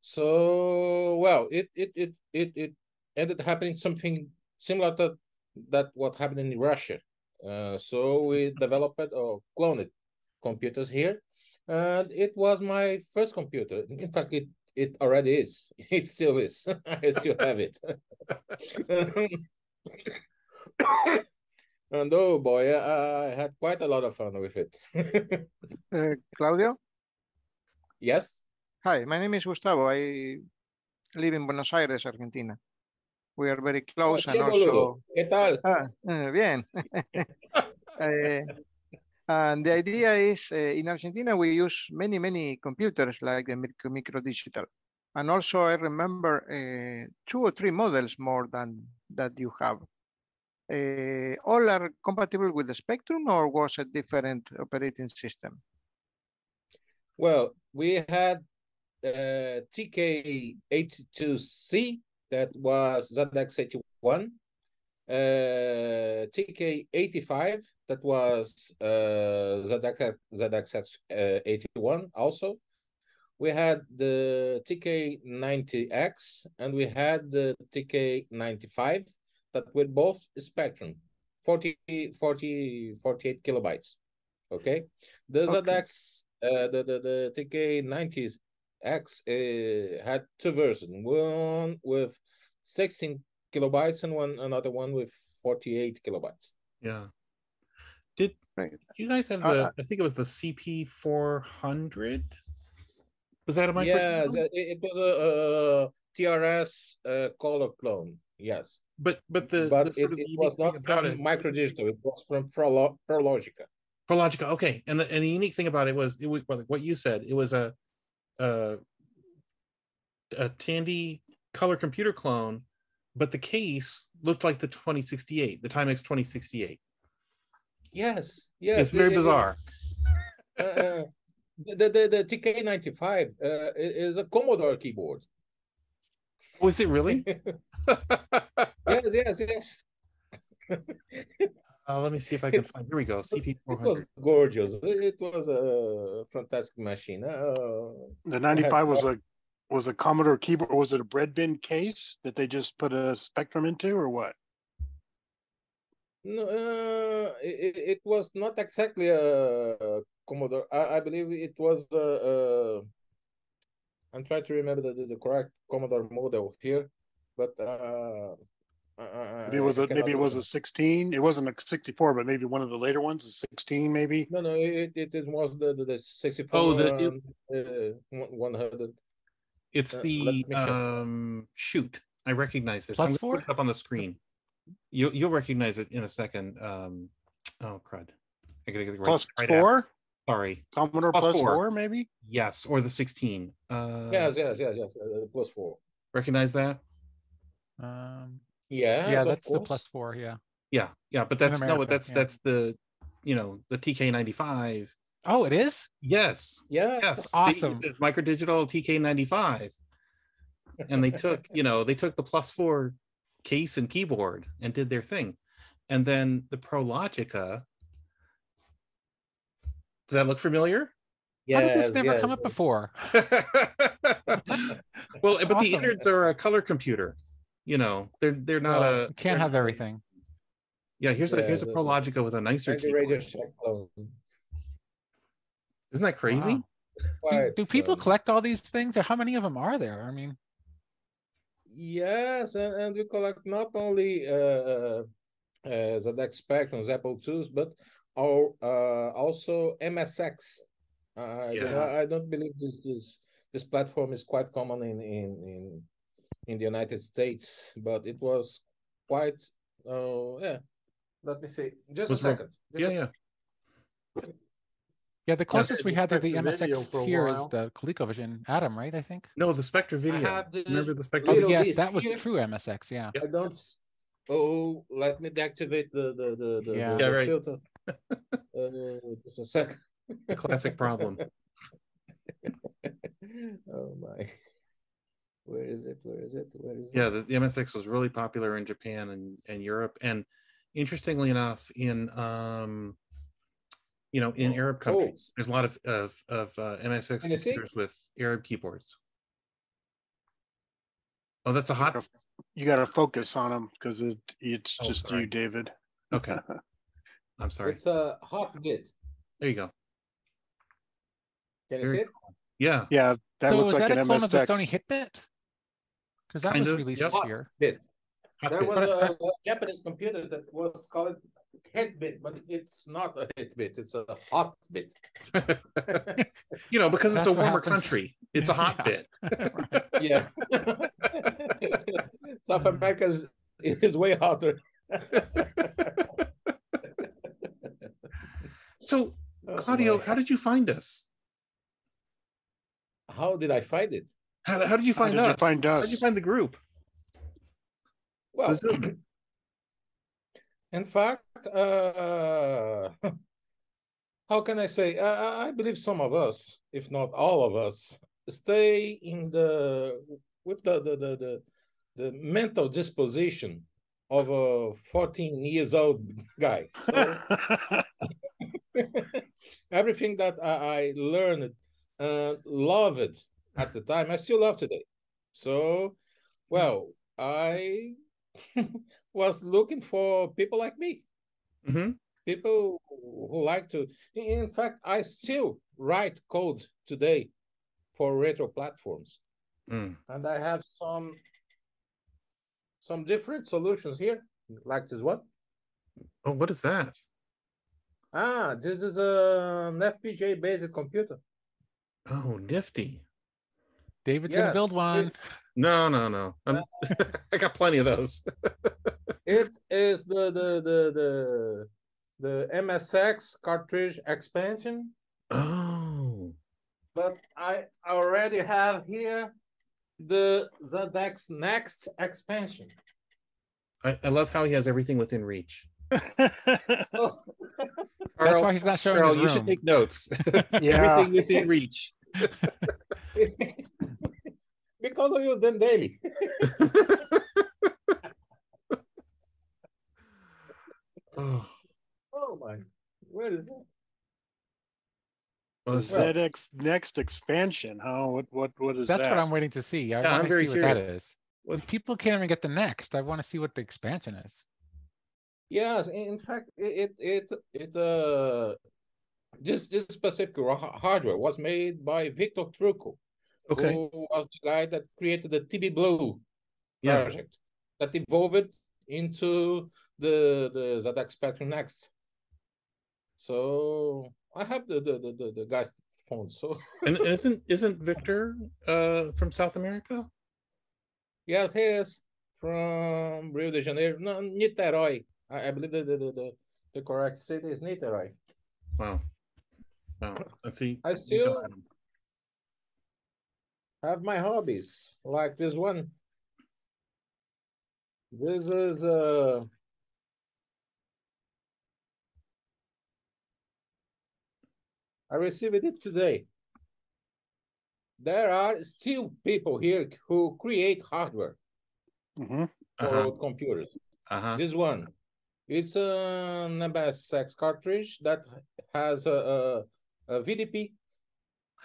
So well, it it it it it ended happening something similar to that what happened in Russia. Uh, so we developed or cloned computers here, and it was my first computer. In fact, it it already is. It still is. I still have it. and oh boy, I, I had quite a lot of fun with it. Uh, Claudio? yes. Hi, my name is Gustavo. I live in Buenos Aires, Argentina. We are very close and also. ¿Qué tal? Ah, eh, bien. Eh, and the idea is uh, in Argentina, we use many, many computers like the micro, micro digital. And also, I remember uh, two or three models more than that you have. Uh, all are compatible with the Spectrum, or was a different operating system? Well, we had uh, TK82C that was ZX81, uh, TK85 that was uh, ZX, ZX81 also. We had the TK90X and we had the TK95 that were both Spectrum, 40, 40, 48 kilobytes. Okay. The Okay. ZX, uh, the, the, the TK90s X uh, had two versions, one with 16 kilobytes and one another one with 48 kilobytes. yeah. Did Right. you guys have Uh, the? I think it was the CP four hundred. Was that a micro? Yes, it, it was a, a TRS uh, color clone. Yes, but but the, but the it, it was not about from it. Microdigital. It was from Prolo- Prologica. Prologica, okay. And the and the unique thing about it was it was what you said. It was a a a Tandy color computer clone, but the case looked like the 2068, the Timex 2068. Yes, yes. it's very it- it- bizarre. uh, uh, the, the the TK95 uh, is a Commodore keyboard. Was it really? Yes, yes, yes. Uh, let me see if I can It's- find. Here we go. CP It was gorgeous. It was a fantastic machine. Uh, The 95 was a was a Commodore keyboard. Was it a bread bin case that they just put a Spectrum into, or what? no, uh, it, it was not exactly a, a Commodore. I, I believe it was. a, uh, I'm trying to remember the, the, the correct Commodore model here, but uh, uh, Maybe it was I a maybe it was a 16. It wasn't a 64, but maybe one of the later ones, a 16, maybe. No, no, it, it, it was the, the, the 64 Oh, the- it- um, uh, 100. It's Uh, the let me check. um shoot. I recognize this. Plus I'm four? up on the screen. You you'll recognize it in a second. Um oh crud. I gotta get it right. Plus right after. four, Sorry. Commodore Plus plus four. four, maybe. Yes, or the 16. Uh Yes, yes, yes, yes. Uh, plus four. recognize that? Um, Yes, yeah, of that's the plus four. Yeah. Yeah, yeah, but that's no, America, that's yeah. that's the you know the TK95. Oh, it is. Yes, Yeah. yes, see, Awesome. It says Micro Digital TK95, and they took you know they took the plus four case and keyboard and did their thing, and then the Prologica Does that look familiar? Yeah. How did this never come up before? well, but the innards are a color computer. You know, they're they're not Well, a can't have everything. yeah. Here's a Yeah, here's a ProLogica with a nicer And Radio keyboard. Isn't that crazy? Wow. Do, do people fun. collect all these things, or how many of them are there? I mean, Yes, and, and we collect not only uh, uh, uh, ZX Spectrums, Apple IIs, but our, uh, also MSX. Uh, you know, Yeah. I don't believe this, this this platform is quite common in in in, in the United States, but it was quite. Uh, yeah, let me see. Just Was a second. Just Yeah, a- yeah. yeah, the closest we had to the MSX here is the ColecoVision Adam, right? I think. No, the Spectre video. have Remember the Spectre? Oh, video? yes, that was here. true MSX. Yeah. I don't. Oh, let me deactivate the the the the, Yeah. the Yeah, right. filter. Uh, just a second. Classic problem. oh my. Where is it? Where is it? Where is Yeah, it? the, the MSX was really popular in Japan and, and Europe, and interestingly enough, in um, you know, in Arab Oh. countries, there's a lot of of of uh, MSX Can computers with Arab keyboards. Oh, that's a hot. You got to focus on them because it it's Oh, just sorry. you, David. Okay, I'm sorry. It's a hot bit. There you go. Can you Very see it? Yeah, Yeah, that so looks is like that an a clone of the MSX. Sony Hitbit? Because that Kind was of, released yep. this year. Bit. hot There bit. was But I- a, a Japanese computer that was called Hitbit, but it's not a Hitbit. It's a hot bit. you know, because it's That's a what warmer happens. country. It's a hot Yeah. bit. yeah. South America is, is way hotter. So, Claudio, my. how did you find us? How did I find it? How, how did you How find did you us? How did you find the group? Well, The in fact, uh, how can I say? Uh, I I believe some of us, if not all of us, stay in the with the the the the, the mental disposition of a 14 years old guy. So everything that I, I learned, uh, love it at the time, I still love today. So, well, I was looking for people like me, hmm people who like to. In fact, I still write code today for retro platforms, Mm. and I have some some different solutions here, like this one. Oh, what is that? Ah, this is a, an FPGA based computer. Oh, nifty. David's gonna build one. it- No, no, no. I'm, I got plenty of those. It is the the the the the MSX cartridge expansion, Oh, but I already have here the ZX Next expansion. I, I love how he has everything within reach. Oh, That's why he's not showing Carl, his you should take notes. Yeah. everything within reach. because of you, then daily. Oh, Oh my, where is it? well, The this- ZX Next expansion. Huh? What what what is That's that? what I'm waiting to see. I Yeah, I'm to very see what that curious. When people can't even get the next, I want to see what the expansion is. Yes, in fact, it it it, uh, this this specific hardware was made by Victor Trucco, okay. who was the guy that created the TBBlue Yeah. project that evolved into the the ZX Spectrum Next. So I have the the the, the, guy's phone. So And, and isn't isn't Victor uh from South America? yes, he is from Rio de Janeiro, no, Niterói. I, I believe the, the the the the correct city is Niterói. Wow. Wow. Let's see. I still have my hobbies like this one. This is uh I received it today. There are still people here who create hardware Mhm. for Uh-huh. computers. Uh-huh. This one, it's a MSX cartridge that has a, a VDP,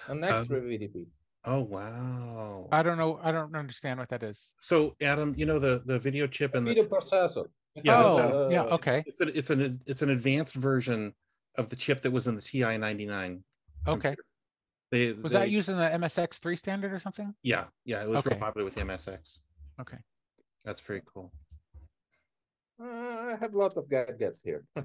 an extra um, VDP. Oh wow! I don't know. I don't understand what that is. So Adam, you know the the video chip and the video processor. Yeah, oh, uh, yeah. Okay. It's a, it's an it's an advanced version of the chip that was in the TI ninety nine. Okay. They, was they, that using the MSX three standard or something? Yeah, yeah, it was okay. real popular with the MSX. Okay. That's very cool. Uh, I have a lot of gadgets here. you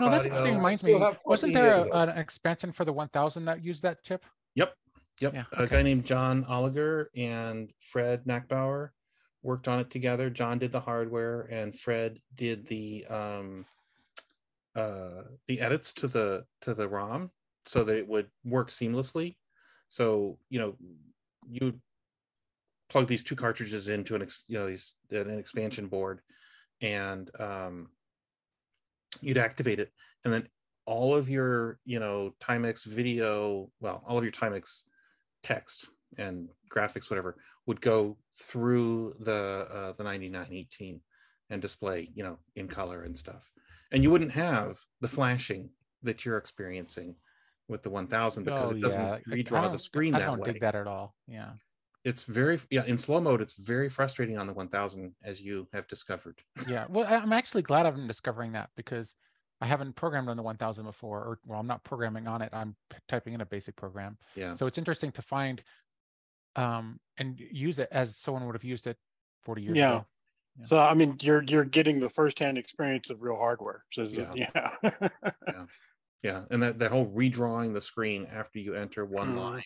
know, that actually reminds me. Wasn't there a, an expansion for the 1000 that used that chip? Yep. Yep. Yeah, okay. A guy named John Oliger and Fred Nachbaur worked on it together. John did the hardware and Fred did the um uh the edits to the to the ROM so that it would work seamlessly. So, you know, you plug these two cartridges into an ex, you know these an expansion board and um, you'd activate it and then all of your you know timex video well all of your timex text and graphics whatever would go through the uh, the 9918 and display you know in color and stuff and you wouldn't have the flashing that you're experiencing with the 1000 because oh, it doesn't yeah. redraw the screen I that don't way. dig that at all. Yeah it's very yeah in slow mode it's very frustrating on the 1000 as you have discovered yeah well i'm actually glad i'm discovering that because i haven't programmed on the 1000 before or well i'm not programming on it i'm typing in a basic program yeah so it's interesting to find um and use it as someone would have used it 40 years yeah. ago yeah. So I mean, you're you're getting the firsthand experience of real hardware. So yeah, yeah. yeah. yeah, and that that whole redrawing the screen after you enter one mm. line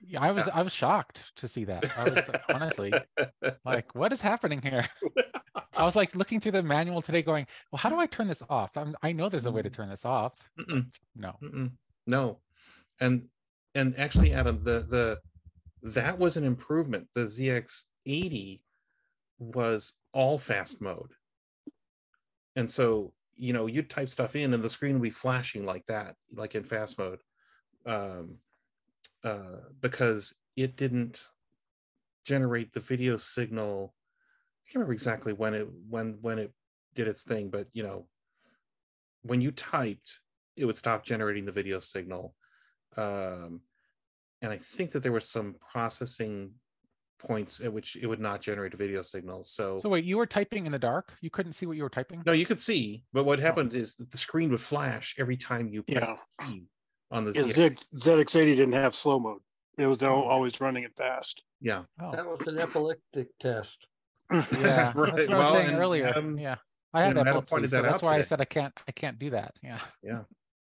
yeah, I was I was shocked to see that. I was honestly like, what is happening here? I was like looking through the manual today, going, well, how do I turn this off? I'm, i know there's a way to mm. turn this off. No, Mm-mm. no, and and actually, Adam, the the that was an improvement. The ZX80 was all fast mode, and so you know you'd type stuff in, and the screen would be flashing like that, like in fast mode. Um, uh, because it didn't generate the video signal. I can't remember exactly when it when when it did its thing, but you know, when you typed, it would stop generating the video signal. Um, and I think that there was some processing points at which it would not generate a video signal. So So wait, you were typing in the dark? You couldn't see what you were typing? No, you could see, but what oh. happened oh. is that the screen would flash every time you yeah on the yeah, ZX, ZX80 didn't have slow mode. It was always running it fast. Yeah. Oh. That was an epileptic test. Yeah, right. that's what well, I was saying earlier. Adam, yeah, I had that pointed so that that's why today. I said I can't. I can't do that. Yeah. Yeah.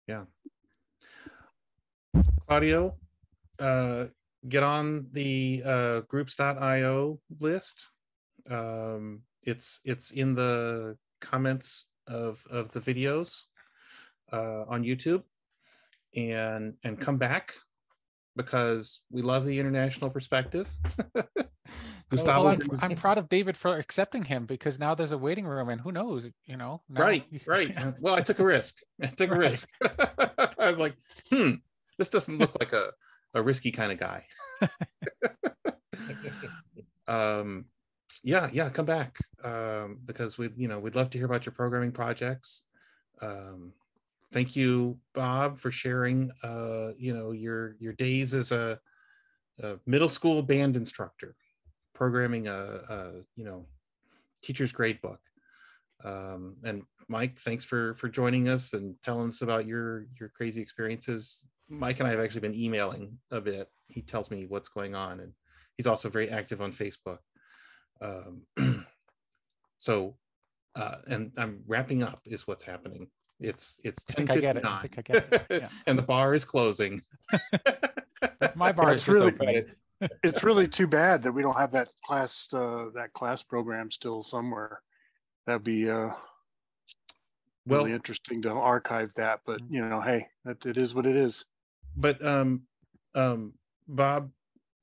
Yeah. Claudio, uh, get on the uh, groups.io list. Um, it's it's in the comments of of the videos uh, on YouTube and and come back because we love the international perspective. Gustavo, well, I'm, I'm, proud of David for accepting him because now there's a waiting room, and who knows, you know? Now... right, right. well, I took a risk. I took a right. risk. I was like, hmm, this doesn't look like a a risky kind of guy. um, yeah, yeah, come back um, because we, you know, we'd love to hear about your programming projects. Um, thank you, Bob, for sharing. Uh, you know your your days as a, a middle school band instructor, programming a, a you know teacher's grade book. Um, and Mike, thanks for for joining us and telling us about your your crazy experiences. Mike and I have actually been emailing a bit. He tells me what's going on, and he's also very active on Facebook. Um, so, uh, and I'm wrapping up is what's happening. It's it's ten fifty nine, and the bar is closing. My bar is really open. it's really too bad that we don't have that class uh, that class program still somewhere. That'd be uh, well, really interesting to archive that. But mm. you know, hey, that, it is what it is. But um, um, Bob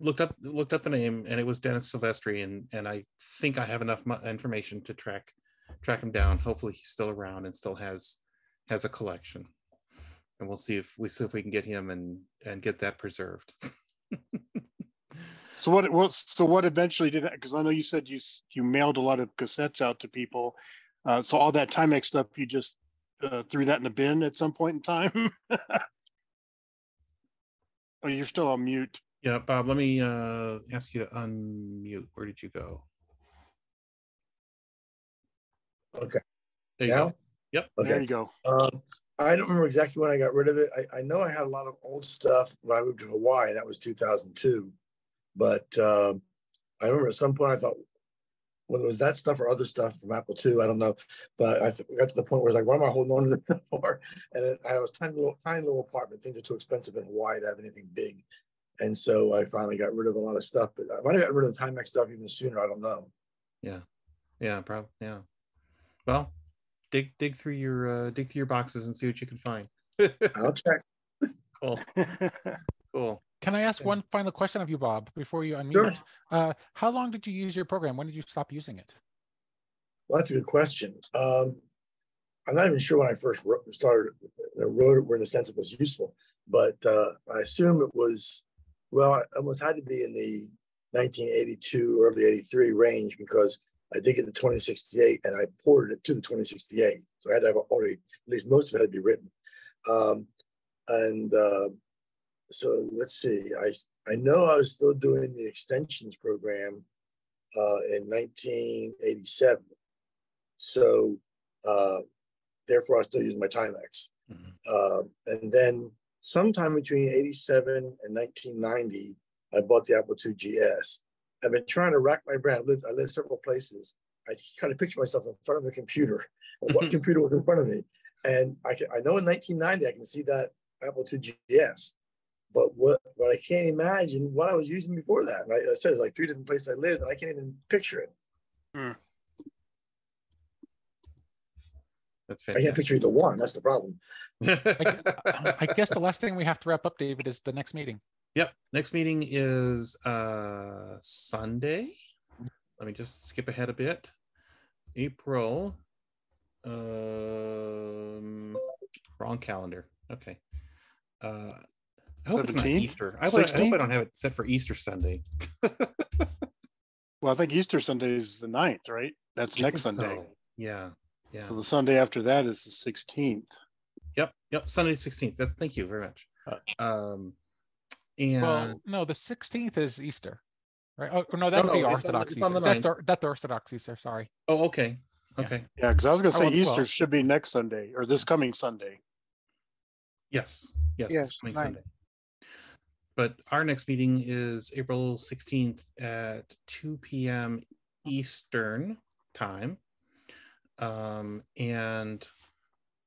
looked up looked up the name, and it was Dennis Silvestri, and and I think I have enough information to track track him down. Hopefully, he's still around and still has has a collection, and we'll see if we see if we can get him and and get that preserved. so what? What? So what eventually did? Because I know you said you you mailed a lot of cassettes out to people. Uh, so all that Timex stuff, you just uh, threw that in the bin at some point in time. Oh, you're still on mute. Yeah, Bob, let me uh, ask you to unmute. Where did you go? Okay. There you Now? Go. Yep. Okay. There you go. Um, I don't remember exactly when I got rid of it. I, I know I had a lot of old stuff when I moved to Hawaii. and That was 2002. But um, I remember at some point I thought, whether it was that stuff or other stuff from Apple II, I don't know. But I th- got to the point where it's like, why am I holding on to this for? And then I was tiny little, tiny little apartment. Things are too expensive in Hawaii to have anything big. And so I finally got rid of a lot of stuff. But I might have got rid of the Timex stuff even sooner. I don't know. Yeah. Yeah, probably. Yeah. Well, dig dig through your uh, dig through your boxes and see what you can find. I'll check. Cool. Cool. Can I ask Yeah. one final question of you, Bob, before you Sure. unmute? Uh, how long did you use your program? When did you stop using it? Well, that's a good question. Um, I'm not even sure when I first wrote, started uh, wrote it, where in the sense it was useful, but uh, I assume it was. Well, it almost had to be in the 1982, early 83 range because I did get the 2068 and I ported it to the 2068. So I had to have already, at least most of it had to be written. Um, and uh, so let's see, I, I know I was still doing the extensions program uh, in 1987. So uh, therefore, I was still using my Timex. Mhm. Uh, and then sometime between 87 and 1990, I bought the Apple II GS. I've been trying to rack my brain. I lived, I lived several places. I kind of picture myself in front of the computer. What computer was in front of me? And I, can, I know in 1990 I can see that Apple II GS, but what what I can't imagine what I was using before that. And I, I said it's like three different places I lived, and I can't even picture it. Hmm. That's I can't picture either one. That's the problem. I, I guess the last thing we have to wrap up, David, is the next meeting. Yep. Next meeting is uh Sunday. Let me just skip ahead a bit. April. Um wrong calendar. Okay. Uh I hope it's not Easter. I, would, I hope I don't have it set for Easter Sunday. Well, I think Easter Sunday is the 9th, right? That's I next Sunday. so. Yeah. Yeah. So the Sunday after that is the 16th. Yep. Yep. Sunday 16th. That's thank you very much. Um and Well, no, the 16th is Easter, right? Oh, no, that would be no, it's on the- Orthodox it's on Easter. the That's, 9th. the, that's the Orthodox Easter, sorry. oh okay. Okay. Yeah, because I was gonna Oh, say well, Easter well. should be next Sunday or this coming Sunday. Yes, yes, Yes, this coming nine. Sunday. But our next meeting is April 16th at 2 p.m. Eastern time. Um, and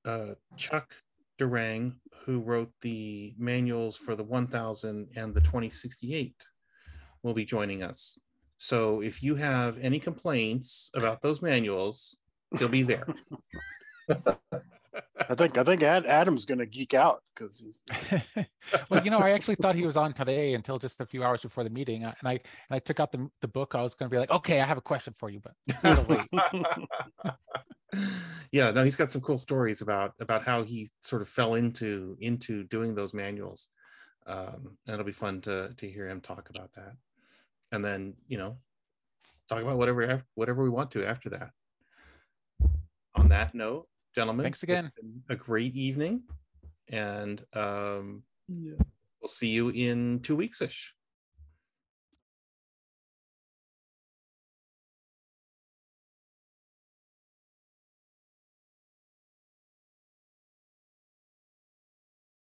uh, Chuck Durang, who wrote the manuals for the 1000 and the 2068, will be joining us. So if you have any complaints about those manuals, he'll be there. I think I think Ad, Adam's gonna geek out because he's. well, you know, I actually thought he was on today until just a few hours before the meeting, uh, and I and I took out the the book. I was going to be like, okay, I have a question for you, but a little late. yeah no he's got some cool stories about about how he sort of fell into into doing those manuals um and it'll be fun to to hear him talk about that and then you know talk about whatever af- whatever we want to after that on that note gentlemen Thanks it's again. been a great evening and um Yeah. we'll see you in two weeks ish